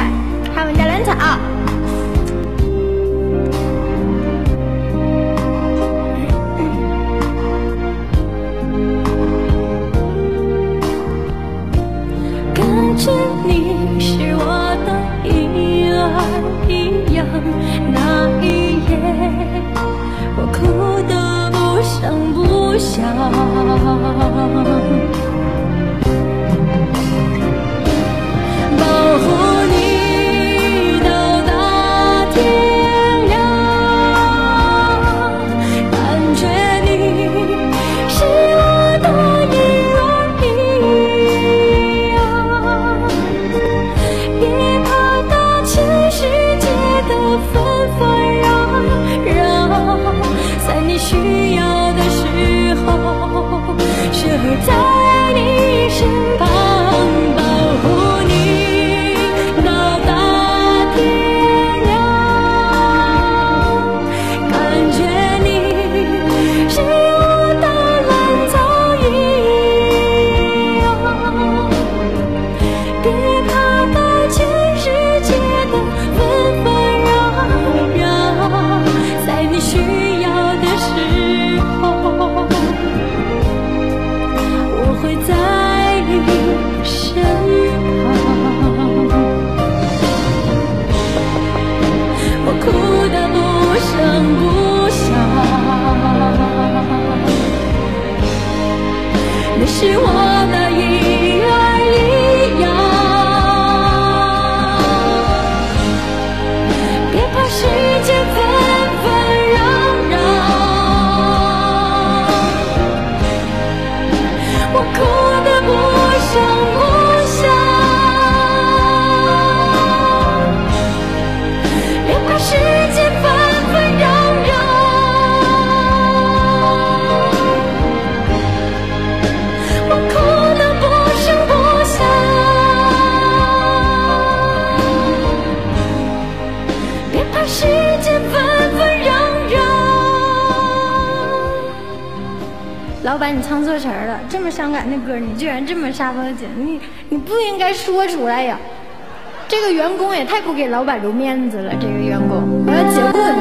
老板留面子了，这个员工，我要解雇你。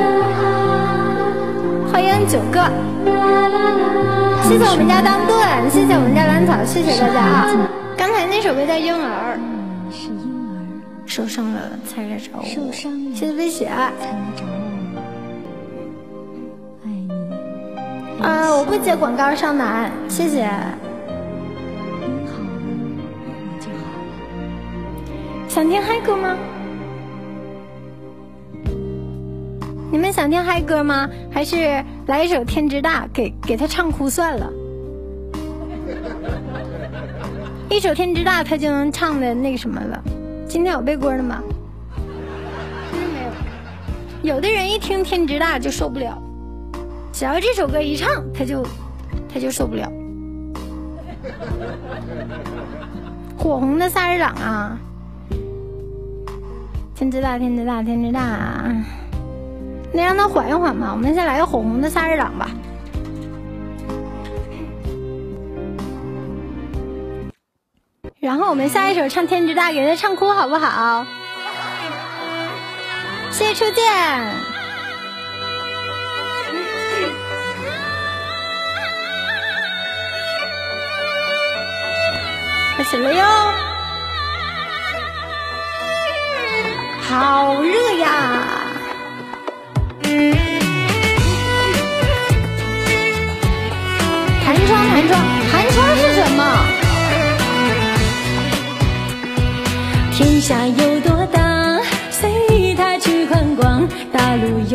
欢迎九哥，谢谢我们家当顿，谢谢我们家兰草，谢谢大家啊！刚才那首歌叫《婴儿你是婴儿，》，受伤了才来找我，受伤了谢谢飞雪。爱你。啊，我不接广告，上男，谢谢。你好了，我就好了。想听嗨歌吗？你们想听嗨歌吗？还是来一首《天之大》，给给他唱哭算了。一首《天之大》，他就能唱的那个什么了。今天有背锅的吗？真没有。有的人一听《天之大》就受不了，只要这首歌一唱，他就他就受不了。火红的萨日朗啊！天之大，天之大，天之大，那让他缓一缓吧。我们先来个火红的萨日朗吧。然后我们下一首唱《天之大》，给他唱哭好不好？谢谢初见。开始了哟！好热呀！寒窗，寒窗，寒窗是什么？天下有多大，随他去宽广；大路有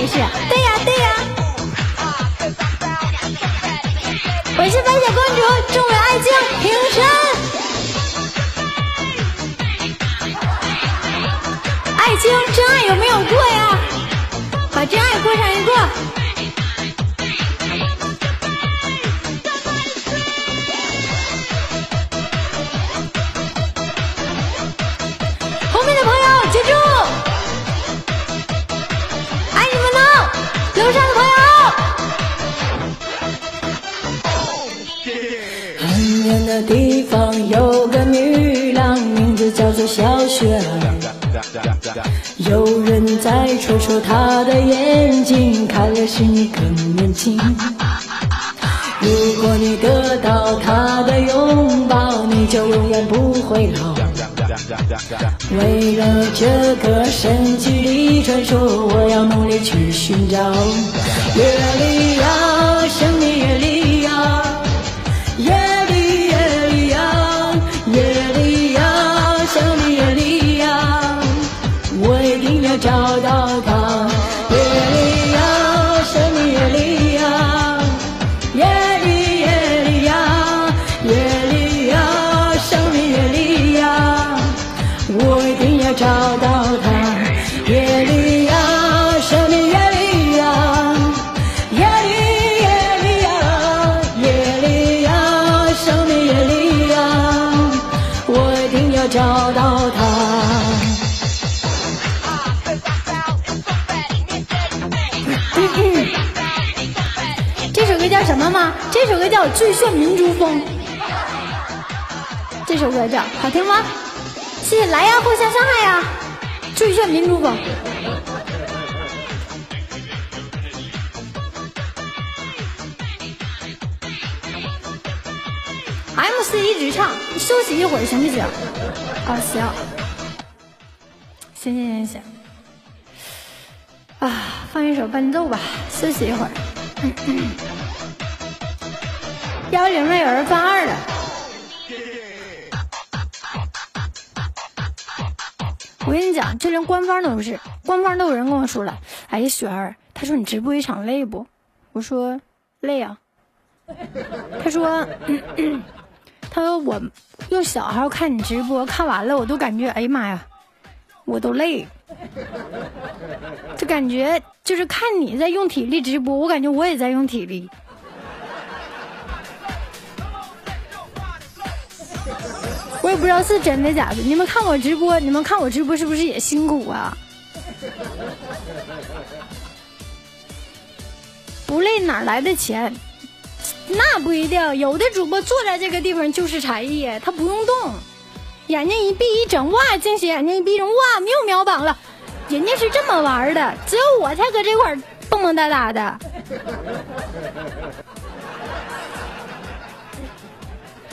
没事对呀对呀。我是白雪公主众位爱情平身爱卿真爱有没有过呀？把真爱过上一过。地方有个女郎名字叫做小雪儿有人在戳戳她的眼睛看了是你更年轻。如果你得到她的拥抱你就永远不会老。为了这个神奇的传说我要努力去寻找。约利亚最炫民族风。这首歌叫好听吗？谢谢来呀互相伤害呀。最炫民族风。Mc 一直唱休息一会儿行不行啊行。行行行行啊放一首伴奏吧休息一会儿。幺零六有人犯二了我跟你讲就连官方都不是官方都有人跟我说了哎雪儿他说你直播一场累不？我说累啊。他说 他说我用小号看你直播看完了我都感觉哎呀妈呀我都累。就感觉就是看你在用体力直播我感觉我也在用体力。我也不知道是真的假的。你们看我直播，你们看我直播是不是也辛苦啊？不累哪来的钱？那不一定，有的主播坐在这个地方就是才艺，他不用动，眼睛一闭一睁，哇，惊喜眼睛一闭一睁，哇，又秒榜了。人家是这么玩的，只有我才搁这块蹦蹦哒哒的。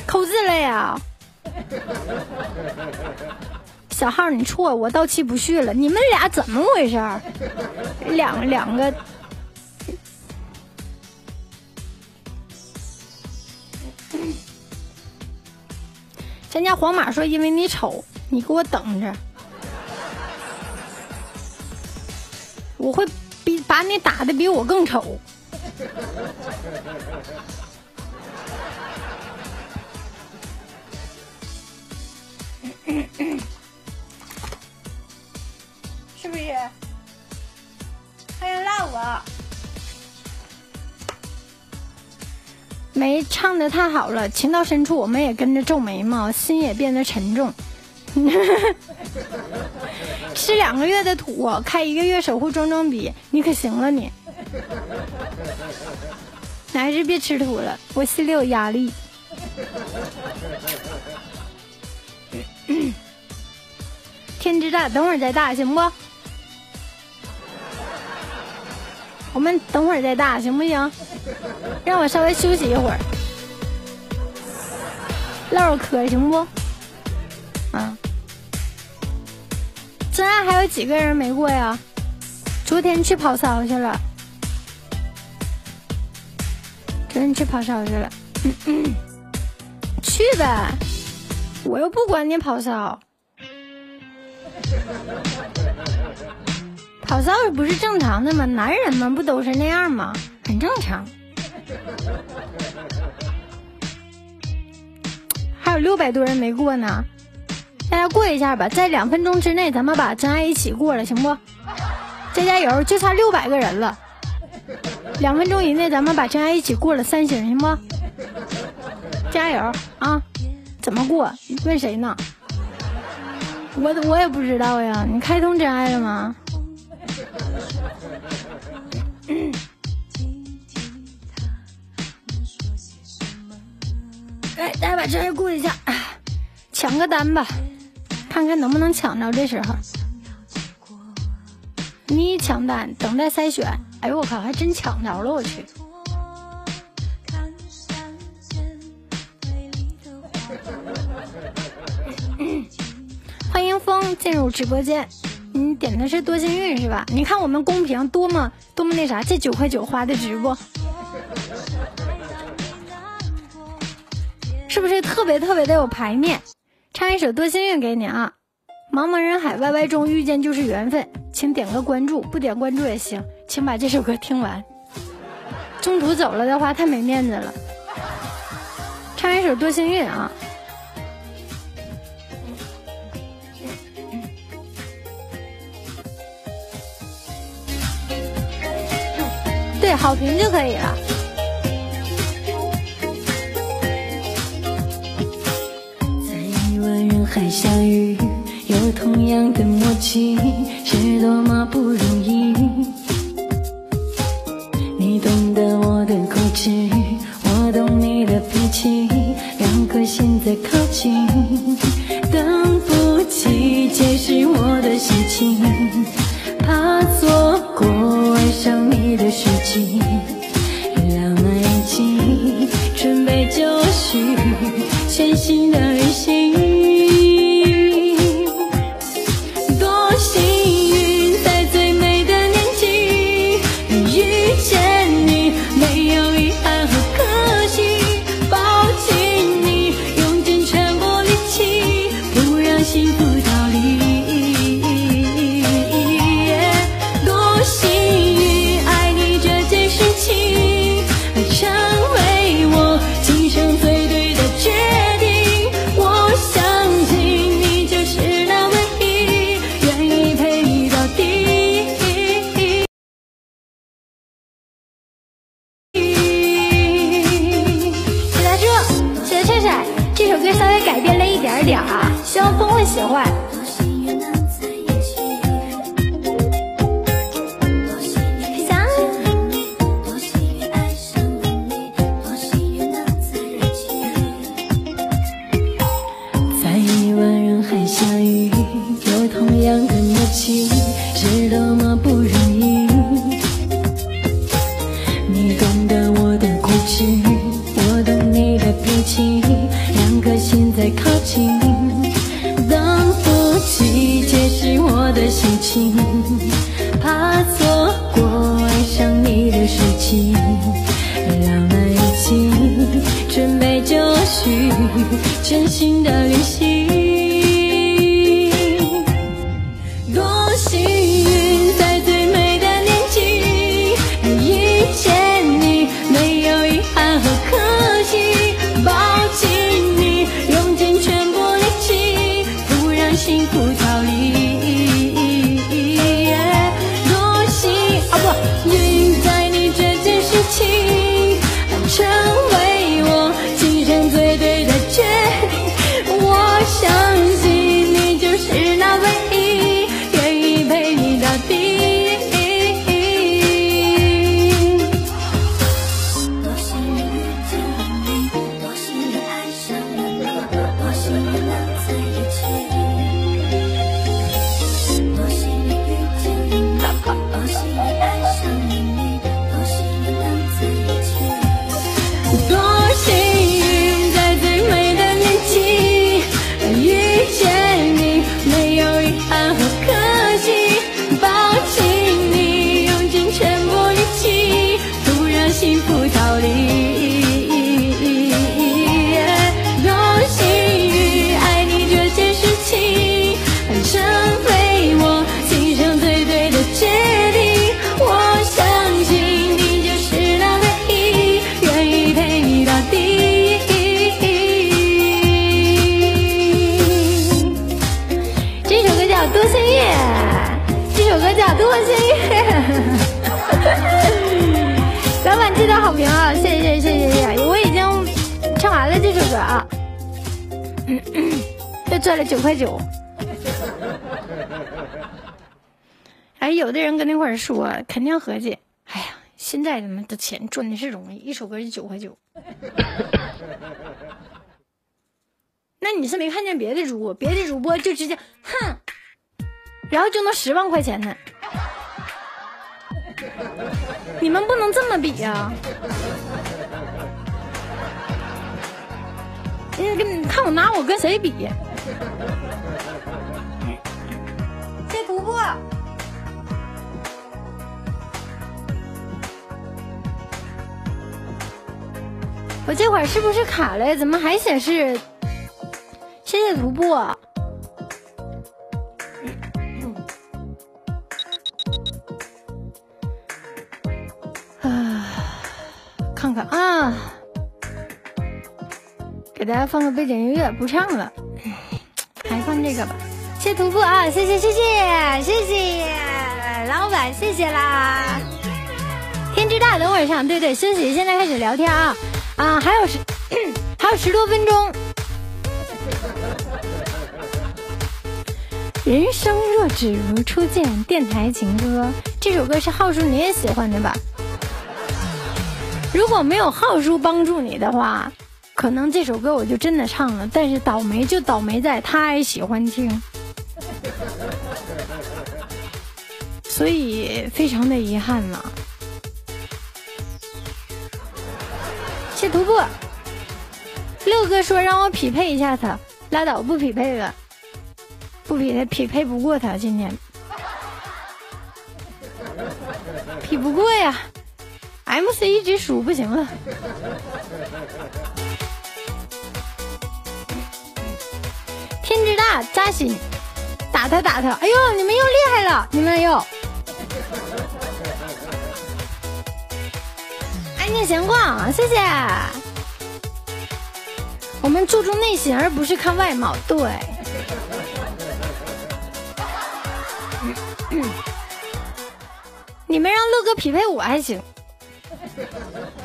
扣字了呀！小号你错，我到期不续了。你们俩怎么回事？两两个。咱家皇马说：“因为你丑，你给我等着，我会比把你打的比我更丑。” 是不是？还有辣我。没唱的太好了，情到深处我们也跟着皱眉毛，心也变得沉重。吃两个月的土，开一个月守护装装逼，你可行了你你。还是别吃土了，我心里有压力。天之大，等会儿再大行不？我们等会儿再大行不行？让我稍微休息一会儿，唠唠嗑行不？啊，真爱还有几个人没过呀？昨天去跑骚去了，昨天去跑骚去了，去呗，我又不管你跑骚，跑骚不是正常的吗？男人们不都是那样吗？很正常。还有六百多人没过呢，大家过一下吧，在两分钟之内，咱们把真爱一起过了，行不？再加油，就差六百个人了，两分钟以内，咱们把真爱一起过了三星，行不？加油啊！怎么过？问谁呢？我我也不知道呀，你开通真爱了吗？来，大家把这儿过一下，抢个单吧，看看能不能抢着。这时候，你抢单，等待筛选。哎呦我靠，还真抢着了！我去。欢迎风进入直播间，你点的是多幸运是吧？你看我们公屏多么多么那啥，这九块九花的直播。是不是特别特别的有排面？唱一首《多幸运》给你啊！茫茫人海，Y Y 中遇见就是缘分，请点个关注，不点关注也行，请把这首歌听完。中途走了的话太没面子了。唱一首《多幸运》啊！对，好评就可以了。在亿万人海相遇，有同样的默契，是多么不容易。你懂得我的固执，我懂你的脾气，两颗心在靠近，等不及解释我的心情，怕错过爱上你的时机。浪漫已经准备就绪，全新的旅行。赚了九块九。哎，有的人跟那块儿说，肯定合计，哎呀，现在他妈的钱赚的是容易，一首歌就九块九。那你是没看见别的主播，别的主播就直接哼，然后就能十万块钱呢。你们不能这么比呀、你跟你看我拿我跟谁比？谢徒步。我这会儿是不是卡了？怎么还显示？谢谢徒步。啊，看看啊，给大家放个背景音乐，不唱了，还放这个吧。谢谢徒步啊，谢谢谢谢谢谢老板，谢谢啦。天之大，等会儿上，对对，休息，现在开始聊天啊啊，还有十还有十多分钟。人生若只如初见，电台情歌这首歌是浩叔你也喜欢的吧？如果没有浩叔帮助你的话，可能这首歌我就真的唱了。但是倒霉就倒霉在他还喜欢听，所以非常的遗憾呐。谢徒步，六哥说让我匹配一下他，拉倒，不匹配了。不匹配，匹配不过他，今天匹不过呀，MC 一直输不行了。天之大，扎心，打他打他！哎呦，你们又厉害了，你们又。安静闲逛，谢谢。我们注重内心，而不是看外貌。对。你们让乐哥匹配我还行，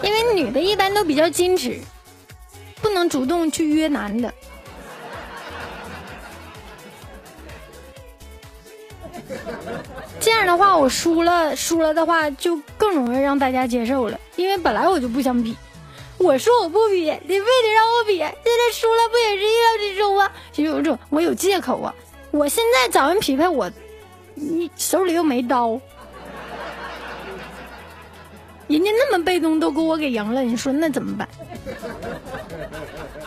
因为女的一般都比较矜持，不能主动去约男的。这样的话，我输了，输了的话就更容易让大家接受了，因为本来我就不想比。我说我不比，你非得让我比，现在输了不也是意料之中吗？就有种我有借口啊。我现在找人匹配我，你手里又没刀，人家那么被动都给我给赢了，你说那怎么办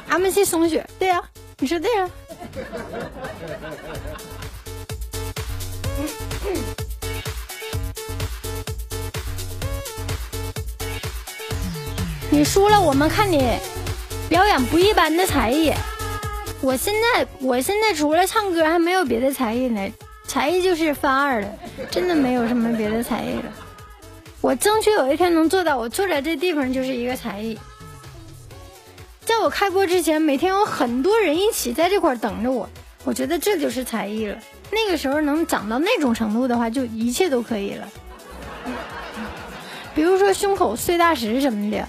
？M C 松雪，对呀、你说对呀、你输了，我们看你表演不一般的才艺。我现在，我现在除了唱歌还没有别的才艺呢，才艺就是翻二了，真的没有什么别的才艺了。我争取有一天能做到，我坐在这地方就是一个才艺。在我开播之前，每天有很多人一起在这块等着我，我觉得这就是才艺了。那个时候能长到那种程度的话，就一切都可以了。比如说胸口碎大石什么的。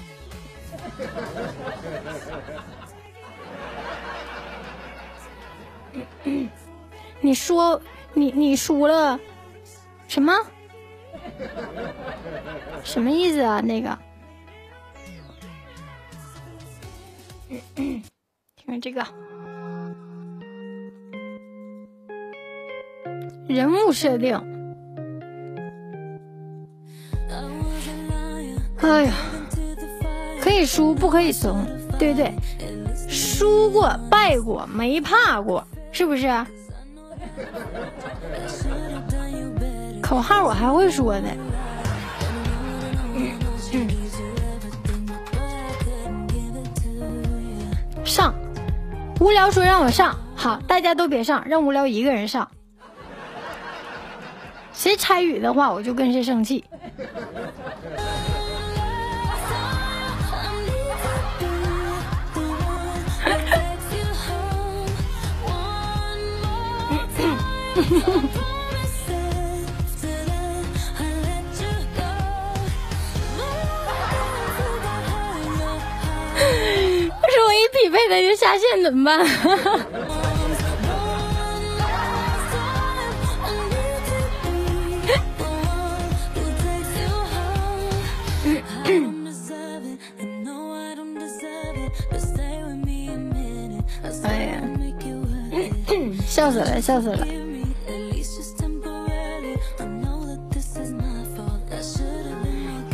你说你你输了，什么？什么意思啊？那个，听着这个人物设定。哎呀，可以输不可以怂，对不对？输过败过没怕过，是不是？口号我还会说呢。上，无聊说让我上，好，大家都别上，让无聊一个人上。谁参与的话，我就跟谁生气。不是我一匹配他就下线怎么办？笑死了，笑死了。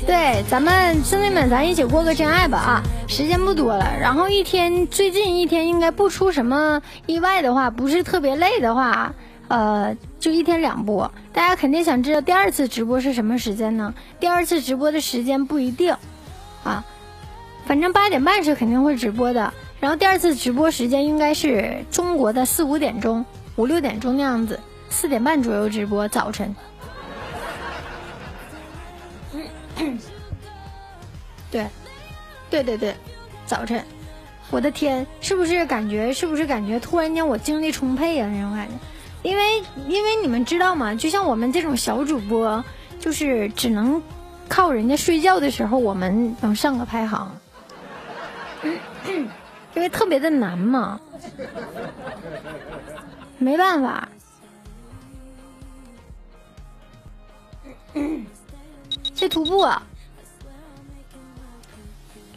对，咱们兄弟们，咱一起过个真爱吧啊！时间不多了，然后一天最近一天应该不出什么意外的话，不是特别累的话，呃，就一天两播。大家肯定想知道第二次直播是什么时间呢？第二次直播的时间不一定啊，反正八点半是肯定会直播的。然后第二次直播时间应该是中国的四五点钟、五六点钟那样子，四点半左右直播，早晨。对，对对对，早晨，我的天，是不是感觉？是不是感觉突然间我精力充沛啊？那种感觉，因为因为你们知道吗？就像我们这种小主播，就是只能靠人家睡觉的时候，我们能上个排行，因为特别的难嘛，没办法。这徒步啊，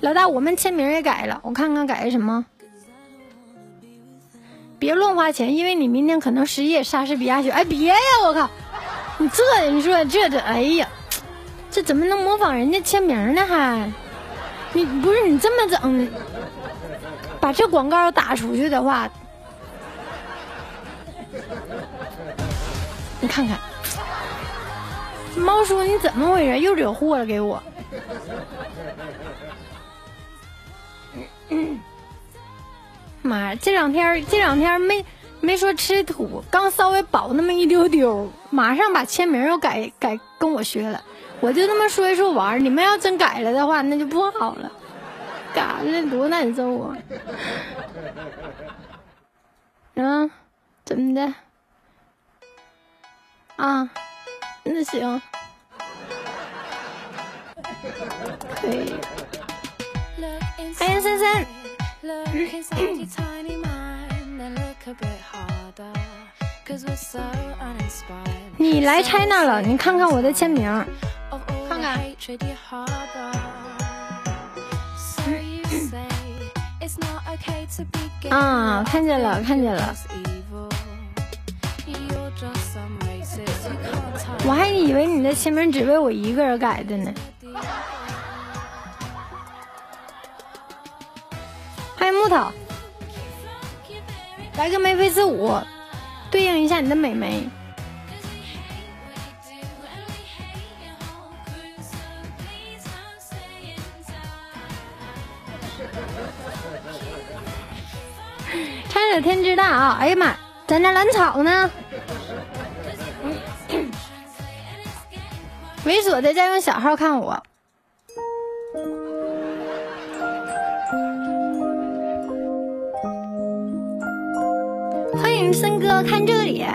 老大，我们签名也改了，我看看改的什么。别乱花钱，因为你明天可能失业。莎士比亚学，哎，别呀，我靠！你这，你说这这，哎呀，这怎么能模仿人家签名呢？还，你不是你这么整，把这广告打出去的话，你看看。猫叔，你怎么回事？又惹祸了给我。妈呀，这两天这两天没没说吃土，刚稍微饱那么一丢丢，马上把签名又改改跟我学了。我就那么说一说玩，你们要真改了的话，那就不好了，嘎那多难受啊！啊，怎么的？啊？那行，可以。欢迎森森，你来 China 了，你看看我的签名，看看。啊，看见了，看见了。我还以为你的签名只为我一个人改的呢。欢迎木头，来个眉飞色舞，对应一下你的美眉。天之大啊！哎呀妈，咱家兰草呢？猥琐的在用小号看我。欢迎森哥，看这里。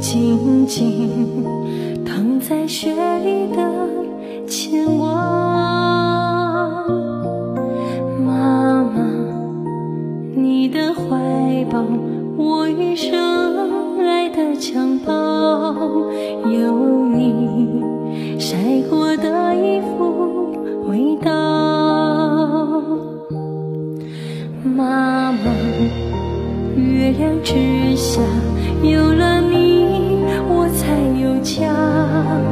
静静躺在雪里的牵挂。妈妈，你的怀抱，我一生爱的襁褓，有你晒过的衣服味道。妈妈，月亮之下。有了你我才有家。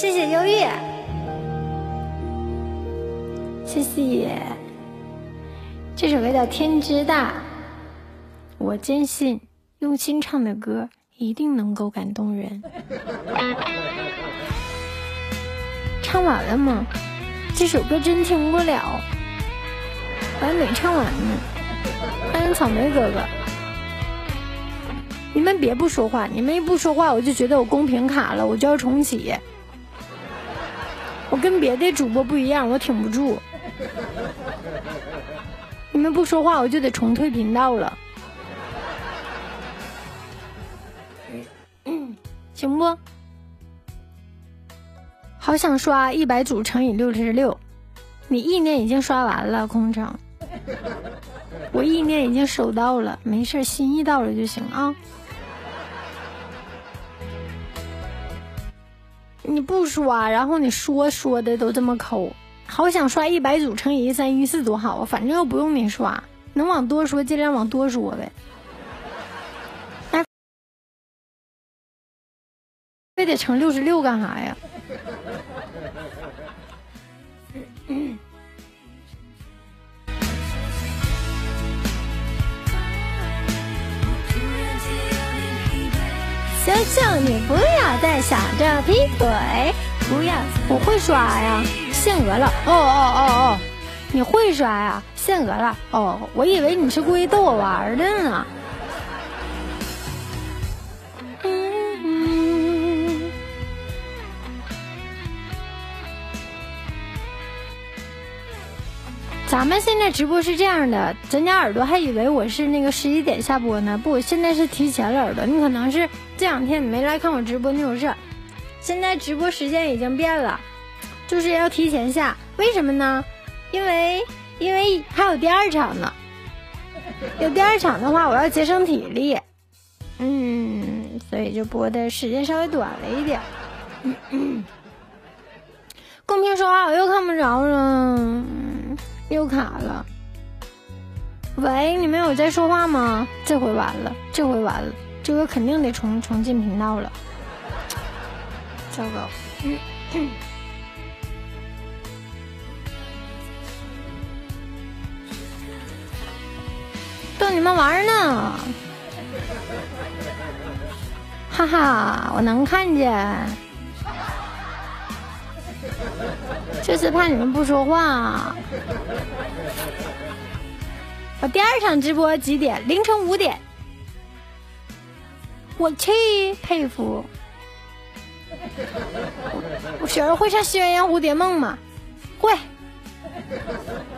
谢谢忧郁，谢谢。这首歌叫《天之大》，我坚信用心唱的歌一定能够感动人。唱完了吗？这首歌真听不了，我还没唱完呢。欢迎草莓哥哥，你们别不说话，你们一不说话，我就觉得我公屏卡了，我就要重启。我跟别的主播不一样，我挺不住。你们不说话，我就得重退频道了，行不？好想刷一百组乘以六十六，你意念已经刷完了，空城。我意念已经收到了，没事，心意到了就行啊。你不刷，然后你说说的都这么抠，好想刷一百组乘以一三一四多好啊！反正又不用你刷，能往多说尽量往多说呗。那非得乘六十六干啥呀？求求你不要再想着劈腿，不要！我会刷呀，限额了。哦哦哦哦，你会刷呀？限额了。哦，我以为你是故意逗我玩的呢。咱们现在直播是这样的，咱家耳朵还以为我是那个十一点下播呢，不，现在是提前了耳朵。你可能是这两天你没来看我直播那种事，现在直播时间已经变了，就是要提前下。为什么呢？因为因为还有第二场呢，有第二场的话，我要节省体力，嗯，所以就播的时间稍微短了一点。嗯嗯，公屏说话我又看不着了。又卡了，喂，你们有在说话吗？这回完了，这回完了，这个肯定得重重进频道了，糟糕，逗你们玩呢，哈哈，我能看见，就是怕你们不说话。我第二场直播几点？凌晨五点。我去，佩服。我雪儿会唱《新鸳鸯蝴蝶梦》吗？会。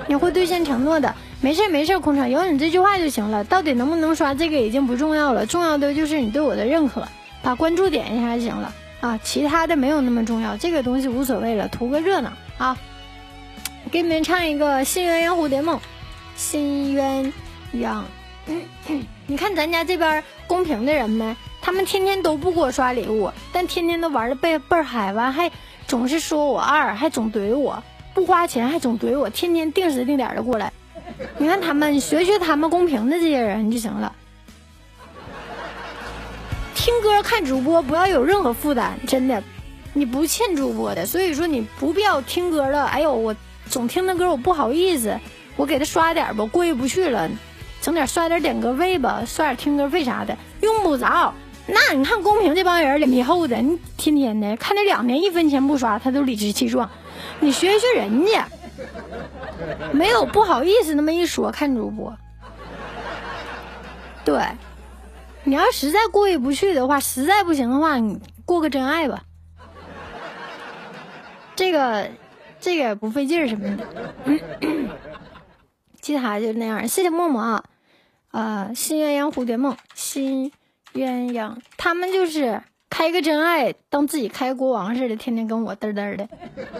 你会兑现承诺的。没事没事，空场有你这句话就行了。到底能不能刷这个已经不重要了，重要的就是你对我的认可。把关注点一下就行了啊，其他的没有那么重要，这个东西无所谓了，图个热闹啊。给你们唱一个《新鸳鸯蝴蝶梦》，新鸳鸯。你看咱家这边公屏的人没，他们天天都不给我刷礼物，但天天都玩的倍倍嗨，完还总是说我二，还总怼我，不花钱还总怼我，天天定时定点的过来。你看他们，学学他们公屏的这些人就行了。听歌看主播不要有任何负担，真的，你不欠主播的，所以说你不必要听歌了。哎呦我。总听那歌我不好意思，我给他刷点吧，过意不去了，整点刷点点歌费吧，刷点听歌费啥的，用不着。那你看公屏这帮人脸皮厚的，你天天的看那两年一分钱不刷，他都理直气壮。你学学人家，没有不好意思那么一说，看主播。对，你要实在过意不去的话，实在不行的话，你过个真爱吧。这个。这个也不费劲儿什么的，其他就那样。谢谢默默啊，呃，新鸳鸯蝴蝶梦，新鸳鸯，他们就是开个真爱，当自己开国王似的，天天跟我嘚嘚的，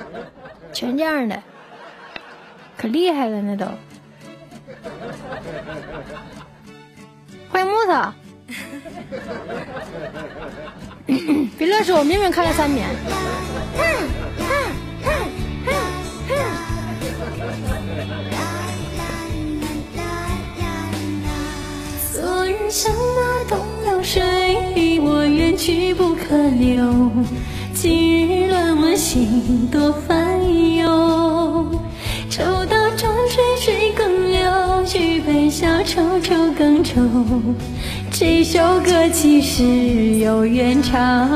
全这样的。可厉害了，那都。欢迎木头。别乱说，我明明开了三年。哼哼哼哼。昨日像那东流水离我远去不可留今日乱我心多烦忧抽刀断水水更流举杯消愁愁更愁这首歌其实有原唱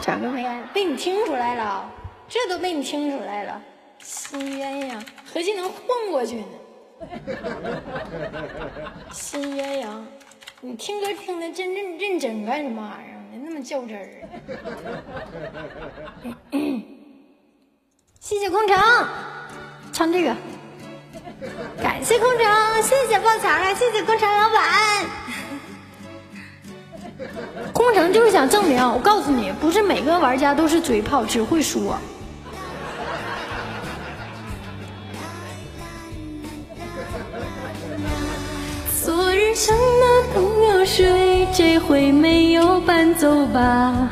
咋个没原被你听出来了这都被你听出来了心鸳鸯何计能混过去呢？新鸳鸯，你听歌听的真认认真干什么玩意儿？你那么较真儿。谢谢空城，唱这个。感谢空城，谢谢抱墙了，谢谢空城老板。空城就是想证明，我告诉你，不是每个玩家都是嘴炮，只会说。昨日想的朋友睡，这回没有伴奏吧？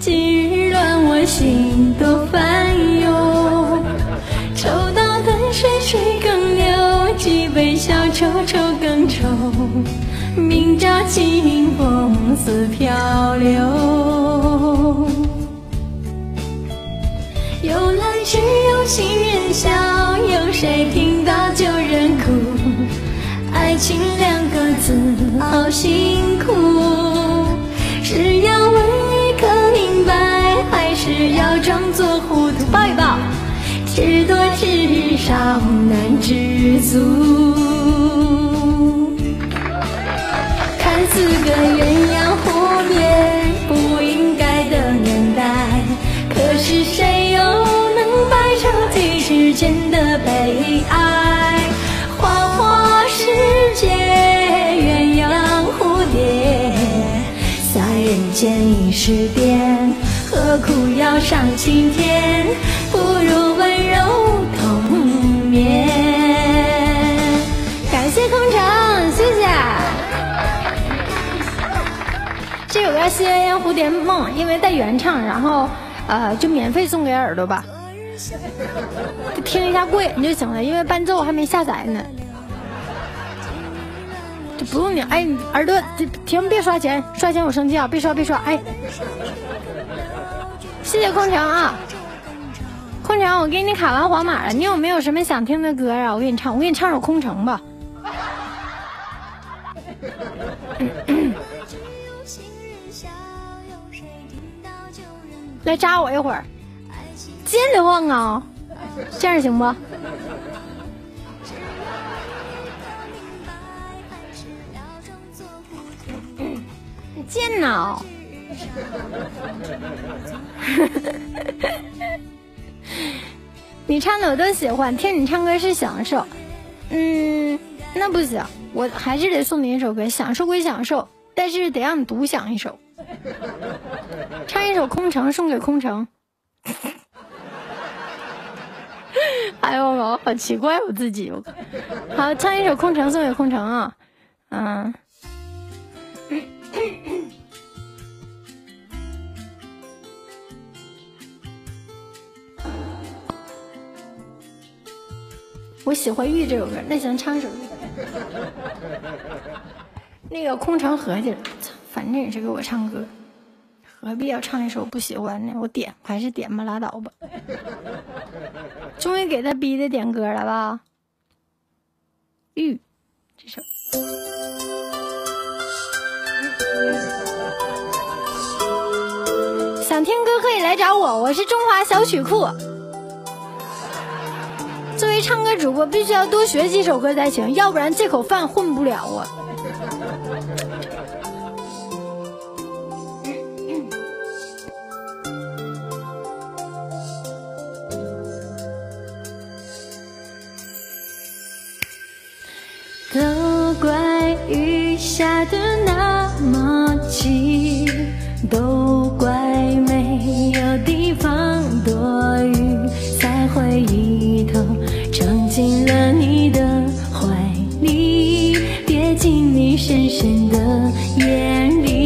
今日乱我心，多烦忧。抽刀断水水更流，几杯消愁愁更愁。明朝清风似飘流。有来只有新人笑，有谁听到旧人哭？情两个字好辛苦，是要问一个明白，还是要装作糊涂？抱一抱，知多知少难知足。看似个鸳间已是癫，何苦要上青天？不如温柔同眠。感谢空城，谢谢。这首歌《新鸳鸯蝴蝶梦》，因为带原唱，然后呃就免费送给耳朵吧，就听一下过瘾就行了，因为伴奏还没下载呢。不用你哎，你耳朵停，别刷钱，刷钱我生气啊！别刷别刷，哎，谢谢空城啊，空城，我给你卡完黄马了，你有没有什么想听的歌啊？我给你唱，我给你唱首《空城》吧。来扎我一会儿，贱得慌啊！这样行不？贱呐！你唱的我都喜欢，听你唱歌是享受。嗯，那不行，我还是得送你一首歌。享受归享受，但是得让你独享一首。唱一首《空城》送给空城。哎呦我好奇怪我自己，我好唱一首《空城》送给空城啊，嗯。我喜欢玉这首歌，那行唱一首玉。那个空城合计了，反正也是给我唱歌，何必要唱一首不喜欢呢？我点还是点吧，拉倒吧。终于给他逼的点歌了吧？玉，这首。想听歌可以来找我，我是中华小曲库。作为唱歌主播，必须要多学几首歌才行，要不然这口饭混不了啊。下的那么急，都怪没有地方躲雨，才会一头撞进了你的怀里，跌进你深深的眼里。